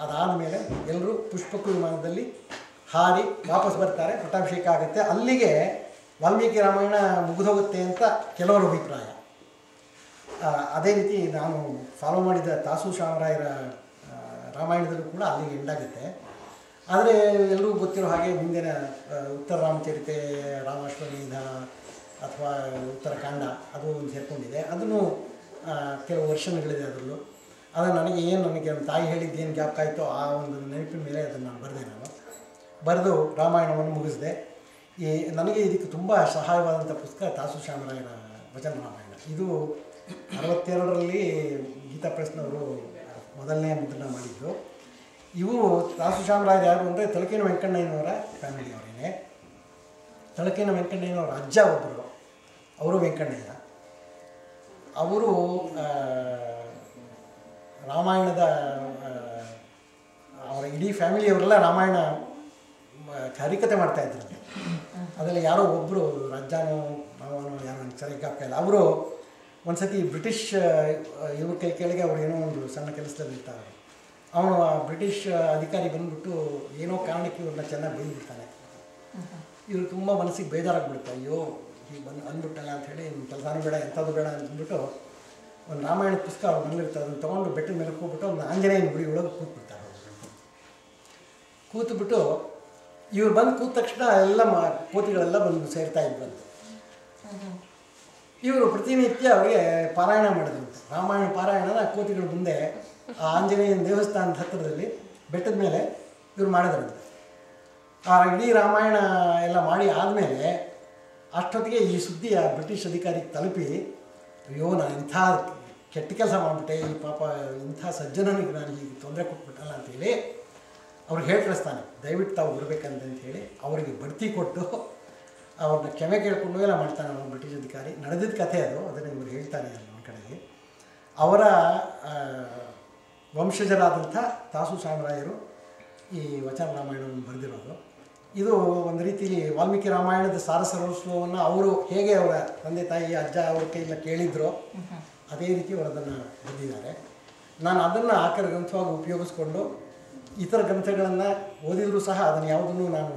ಅದಾದ ಮೇಲೆ ಎಲ್ಲರೂ ಪುಷ್ಪಕ ವಿಮಾನದಲ್ಲಿ ಹಾರಿ ವಾಪಸ್ ಬರ್ತಾರೆ, ಪಟ್ಟಾಭಿಷೇಕ ಆಗುತ್ತೆ. ಅಲ್ಲಿಗೆ ವಾಲ್ಮೀಕಿ ರಾಮಾಯಣ ಮುಗಿದೋಗುತ್ತೆ ಅಂತ ಕೆಲವರ ಅಭಿಪ್ರಾಯ. ಅದೇ ರೀತಿ ನಾನು ಫಾಲೋ ಮಾಡಿದ ತಾಸು ಶಾಮರಾಯರ ರಾಮಾಯಣದಲ್ಲೂ ಕೂಡ ಅಲ್ಲಿಗೆ ಎಂಡಾಗುತ್ತೆ ಆದರೆ ಎಲ್ಲರಿಗೂ ಗೊತ್ತಿರೋ ಹಾಗೆ ಮುಂದಿನ ಉತ್ತರ ರಾಮಚರಿತೆ ರಾಮಾಶ್ವಮೇಧ ಅಥವಾ ಉತ್ತರಕಾಂಡ ಅದು ಒಂದು ಸೇರ್ಕೊಂಡಿದೆ. ಅದನ್ನು ಕೆಲವು ವರ್ಷಗಳಿದೆ ಅದರಲ್ಲೂ. ಅದು ನನಗೆ ಏನು ನನಗೆ ನಮ್ಮ ತಾಯಿ ಹೇಳಿದ್ದು ಏನು ಗ್ಯಾಪ್ ಆಯಿತೋ ಆ ಒಂದು ನೆನಪಿನ ಮೇಲೆ ಅದನ್ನು ನಾನು ಬರೆದೆ ನಾನು. ಬರೆದು ರಾಮಾಯಣವನ್ನು ಮುಗಿಸಿದೆ. ಈ, ನನಗೆ ಇದಕ್ಕೆ ತುಂಬ ಸಹಾಯವಾದಂಥ ಪುಸ್ತಕ ತಾಸು ಶ್ಯಾಮರಾಯರ ವಚನ ರಾಮಾಯಣ. ಇದು ಅರವತ್ತೆರಡರಲ್ಲಿ ಗೀತಾ ಪ್ರೆಸ್ನವರು ಮೊದಲನೇ ಮುದ್ರಣ ಮಾಡಿದ್ದು. ಇವು ತಾಸು ರಾಜ ಯಾರು ಅಂದರೆ ತಲಕೇನ ವೆಂಕಣ್ಣಯ್ಯನವರ ಫ್ಯಾಮಿಲಿಯವರೇನೆ ತಲಕೇನ ವೆಂಕಣ್ಣಯ್ಯನವರ ಅಜ್ಜ ಒಬ್ಬರು ಅವರು ವೆಂಕಣ್ಣಯ್ಯ. ಅವರು ರಾಮಾಯಣದ ಅವರ ಇಡೀ ಫ್ಯಾಮಿಲಿಯವರೆಲ್ಲ ರಾಮಾಯಣ ಚಾರಿಕತೆ ಮಾಡ್ತಾ ಇದ್ರು. ಅದರಲ್ಲಿ ಯಾರೋ ಒಬ್ಬರು ರಾಜ್ಯಾನೋ ರಾಮನೋ ಯಾರೋ ನನಗೆ ಇಲ್ಲ. ಅವರು ಒಂದು ಸತಿ ಬ್ರಿಟಿಷ್ ಇವ್ರ ಕೈ ಕೆಳಗೆ ಅವ್ರು ಏನೋ ಒಂದು ಸಣ್ಣ ಕೆಲಸದಲ್ಲಿ ಇರ್ತಾರೆ. ಅವನು ಆ ಬ್ರಿಟಿಷ್ ಅಧಿಕಾರಿ ಬಂದ್ಬಿಟ್ಟು ಏನೋ ಕಾರಣಕ್ಕೆ ಇವ್ರನ್ನ ಚೆನ್ನಾಗಿ ಬೈದ್ಬಿಡ್ತಾನೆ. ಇವ್ರು ತುಂಬ ಮನಸ್ಸಿಗೆ ಬೇಜಾರಾಗ್ಬಿಡುತ್ತೆ. ಅಯ್ಯೋ, ಹೀಗೆ ಬಂದು ಅಂದ್ಬಿಟ್ಟಲ್ಲ ಅಂಥೇಳಿ ಕೆಲಸನೂ ಬೇಡ, ಎಂಥದ್ದು ಬೇಡ ಅಂದ್ಬಿಟ್ಟು ಒಂದು ರಾಮಾಯಣ ಪುಸ್ತಕ ಅವ್ರು ಬಂದಿರ್ತಾರೆ ಅದನ್ನು ತೊಗೊಂಡು ಬೆಟ್ಟದ ಮೇಲೆ ಹೋಗ್ಬಿಟ್ಟು ಒಂದು ಆಂಜನೇಯನ ಗುಡಿ ಒಳಗೆ ಕೂತ್ಬಿಡ್ತಾರೆ ಕೂತ್ಬಿಟ್ಟು ಇವ್ರು ಬಂದು ಕೂತ ತಕ್ಷಣ ಎಲ್ಲ ಮಾ ಕೋತಿಗಳೆಲ್ಲ ಬಂದು ಸೇರ್ತಾ ಇದ್ವಂತೆ ಇವರು ಪ್ರತಿನಿತ್ಯ ಅವರಿಗೆ ಪಾರಾಯಣ ಮಾಡಿದ್ರು. ರಾಮಾಯಣ ಪಾರಾಯಣನ ಕೋತಿಗಳ ಮುಂದೆ, ಆ ಆಂಜನೇಯನ ದೇವಸ್ಥಾನದ ಹತ್ತಿರದಲ್ಲಿ, ಬೆಟ್ಟದ ಮೇಲೆ ಇವ್ರು ಮಾಡಿದ್ರು. ಆ ಇಡೀ ರಾಮಾಯಣ ಎಲ್ಲ ಮಾಡಿ ಆದಮೇಲೆ ಅಷ್ಟೊತ್ತಿಗೆ ಈ ಸುದ್ದಿ ಆ ಬ್ರಿಟಿಷ್ ಅಧಿಕಾರಿಗೆ ತಲುಪಿ, ಅಯ್ಯೋ, ನಾನು ಇಂಥ ಕೆಟ್ಟ ಕೆಲಸ ಮಾಡಿಬಿಟ್ಟೆ, ಈ ಪಾಪ ಇಂಥ ಸಜ್ಜನನಿಗೆ ನಾನು ಈಗ ತೊಂದರೆ ಕೊಟ್ಬಿಟ್ಟಲ್ಲ ಅಂತೇಳಿ ಅವ್ರಿಗೆ ಹೇಳ್ಕಳಿಸ್ತಾನೆ ದಯವಿಟ್ಟು ತಾವು ಬರಬೇಕಂತ ಹೇಳಿ, ಅವರಿಗೆ ಬಡ್ತಿ ಕೊಟ್ಟು ಅವ್ರನ್ನ ಕ್ಷಮೆ ಕೇಳ್ಕೊಂಡು ಎಲ್ಲ ಮಾಡ್ತಾನೆ ಅವನು ಬ್ರಿಟಿಷ್ ಅಧಿಕಾರಿ. ನಡೆದಿದ್ದ ಕಥೆ ಅದು, ಅದನ್ನು ಇವರು ಹೇಳ್ತಾನೆ ಒಂದು ಕಡೆಗೆ. ಅವರ ವಂಶಜರಾದಂಥ ತಾಸು ಸಾಮರಾಯರು ಈ ವಚನ ರಾಮಾಯಣವನ್ನು ಬರೆದಿರೋದು. ಇದು ಒಂದು ರೀತಿಲಿ ವಾಲ್ಮೀಕಿ ರಾಮಾಯಣದ ಸಾರ ಸರ್ವಸ್ವವನ್ನು ಅವರು ಹೇಗೆ ಅವರ ತಂದೆ, ತಾಯಿ, ಅಜ್ಜ, ಅವ್ರ ಕೈಯಿಂದ ಕೇಳಿದ್ರೋ ಅದೇ ರೀತಿ ಅವರು ಅದನ್ನು ಬರೆದಿದ್ದಾರೆ. ನಾನು ಅದನ್ನು ಆಕರ ಗ್ರಂಥವಾಗಿ ಉಪಯೋಗಿಸ್ಕೊಂಡು ಇತರ ಗ್ರಂಥಗಳನ್ನು ಓದಿದರೂ ಸಹ ಅದನ್ನು ಯಾವುದನ್ನು ನಾನು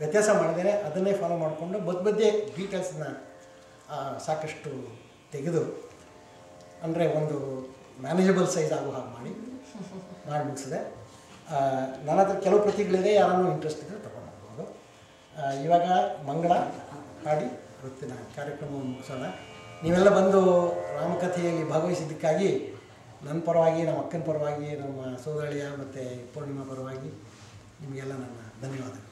ವ್ಯತ್ಯಾಸ ಮಾಡಿದರೆ ಅದನ್ನೇ ಫಾಲೋ ಮಾಡಿಕೊಂಡು ಮಧ್ಯ ಮಧ್ಯೆ ಡೀಟೇಲ್ಸ್ನ ಸಾಕಷ್ಟು ತೆಗೆದು, ಅಂದರೆ ಒಂದು ಮ್ಯಾನೇಜಬಲ್ ಸೈಜ್ ಆಗೋ ಹಾಗೆ ಮಾಡಿ ಮಾಡಿ ಮುಗಿಸಿದೆ. ನನ್ನ ಹತ್ರ ಕೆಲವು ಪ್ರತಿಗಳಿದೆ, ಯಾರನ್ನೂ ಇಂಟ್ರೆಸ್ಟ್ ಇದ್ದರೆ ತಗೊಂಡು ಹೋಗ್ಬೋದು ಇವಾಗ ಮಂಗಳ, ಹಾಡಿ ಇವತ್ತಿನ ಕಾರ್ಯಕ್ರಮವನ್ನು ಮುಗಿಸೋಣ. ನೀವೆಲ್ಲ ಬಂದು ರಾಮಕಥೆಯಲ್ಲಿ ಭಾಗವಹಿಸಿದ್ದಕ್ಕಾಗಿ ನನ್ನ ಪರವಾಗಿ, ನಮ್ಮ ಅಕ್ಕನ ಪರವಾಗಿ, ನಮ್ಮ ಸೋದರಳಿಯ ಮತ್ತು ಪೂರ್ಣಿಮಾ ಪರವಾಗಿ ನಿಮಗೆಲ್ಲ ನನ್ನ ಧನ್ಯವಾದಗಳು.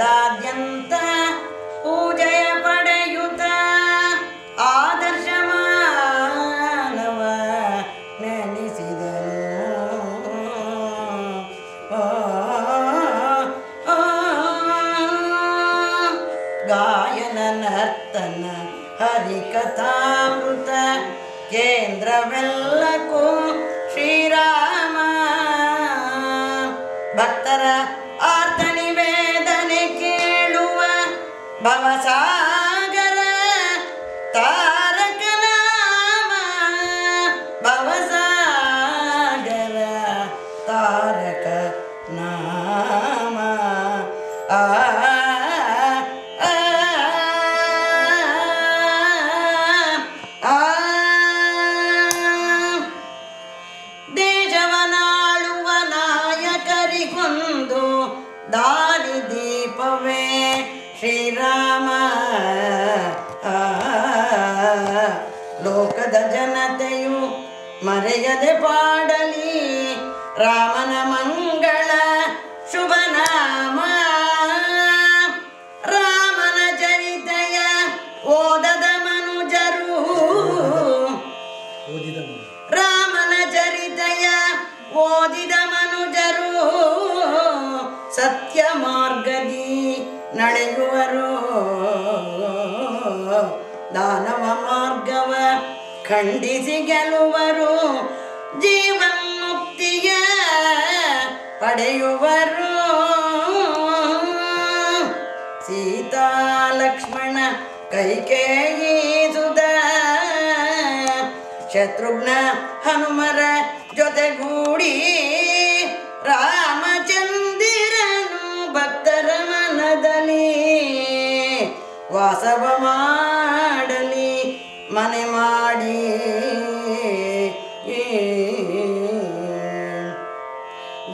दाद्यम्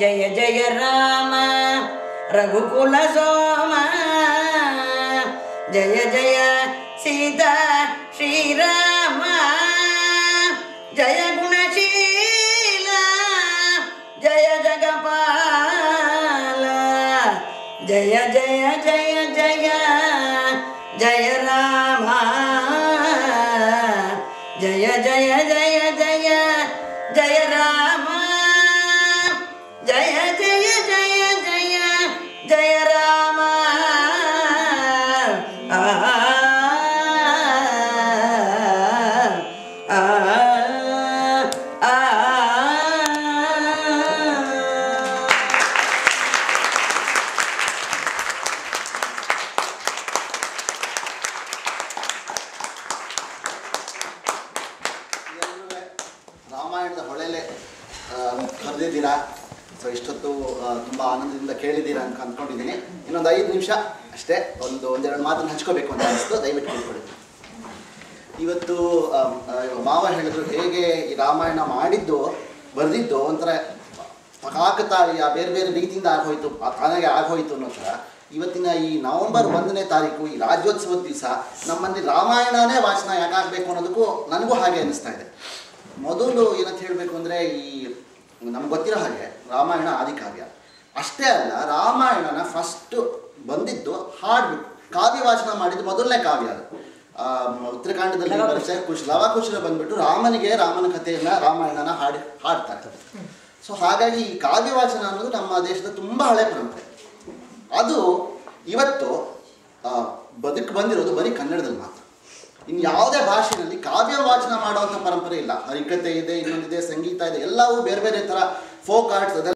जय जय राम, रघुकुल सोम। जय जय सीता श्रीराम। जय गुणशीला, जय जगपाल। जय जय जय जय जय राम। जय जय जय ಒಂದೆರಡು ಮಾತನ್ನು ಹಂಚ್ಕೋಬೇಕು ಅಂತ ಅನಿಸ್ತು, ದಯವಿಟ್ಟು ಕೇಳ್ಕೊಳ್ಳಿ ಇವತ್ತು ಮಾವ ಹೇಳಿದ್ರು ಹೇಗೆ ಈ ರಾಮಾಯಣ ಮಾಡಿದ್ದು, ಬರೆದಿದ್ದು, ಒಂಥರ ಕಾಕತಾಳೀಯ ಬೇರೆ ಬೇರೆ ರೀತಿಯಿಂದ ಆಗೋಯ್ತು ತಾನಾಗೆ ಆಗೋಯ್ತು ಅನ್ನೋ ಥರ, ಇವತ್ತಿನ ಈ ನವೆಂಬರ್ ಒಂದನೇ ತಾರೀಕು, ಈ ರಾಜ್ಯೋತ್ಸವದ ದಿವಸ, ನಮ್ಮಲ್ಲಿ ರಾಮಾಯಣನೇ ವಾಚನ ಯಾಕಾಗಬೇಕು ಅನ್ನೋದಕ್ಕೂ ನನಗೂ ಹಾಗೆ ಅನಿಸ್ತಾ ಇದೆ. ಮೊದಲು ಏನಂತ ಹೇಳಬೇಕು ಅಂದರೆ, ಈ, ನಮ್ಗೆ ಗೊತ್ತಿರೋ ಹಾಗೆ, ರಾಮಾಯಣ ಆದಿಕಾವ್ಯ. ಅಷ್ಟೇ ಅಲ್ಲ, ರಾಮಾಯಣನ ಫಸ್ಟ್ ಬಂದಿದ್ದು ಹಾಡ್ಬಿಟ್ಟು. ಕಾವ್ಯ ವಾಚನ ಮಾಡಿದ್ದು ಮೊದಲನೇ ಕಾವ್ಯ ಅದು. ಉತ್ತರಾಖಂಡದಲ್ಲಿ ಬರುತ್ತೆ ಕುಶ್ ಲವಕುಶರ ಬಂದ್ಬಿಟ್ಟು ರಾಮನಿಗೆ ರಾಮನ ಕಥೆಯನ್ನ ರಾಮಾಯಣನ ಹಾಡಿ ಹಾಡ್ತಾರೆ. ಸೊ ಹಾಗಾಗಿ ಈ ಕಾವ್ಯ ವಾಚನ ಅನ್ನೋದು ನಮ್ಮ ದೇಶದ ತುಂಬಾ ಹಳೆ ಪರಂಪರೆ. ಅದು ಇವತ್ತು ಬದುಕು ಬಂದಿರೋದು ಬರೀ ಕನ್ನಡದಲ್ಲಿ ಮಾತ್ರ. ಇನ್ನು ಯಾವುದೇ ಭಾಷೆಯಲ್ಲಿ ಕಾವ್ಯ ವಾಚನ ಮಾಡುವಂಥ ಪರಂಪರೆ ಇಲ್ಲ. ಹರಿಕತೆ ಇದೆ ಇನ್ನೊಂದಿದೆ ಸಂಗೀತ ಇದೆ ಎಲ್ಲವೂ ಬೇರೆ ಬೇರೆ ತರ ಫೋಕ್ ಆರ್ಟ್ಸ್ ಅದೆಲ್ಲ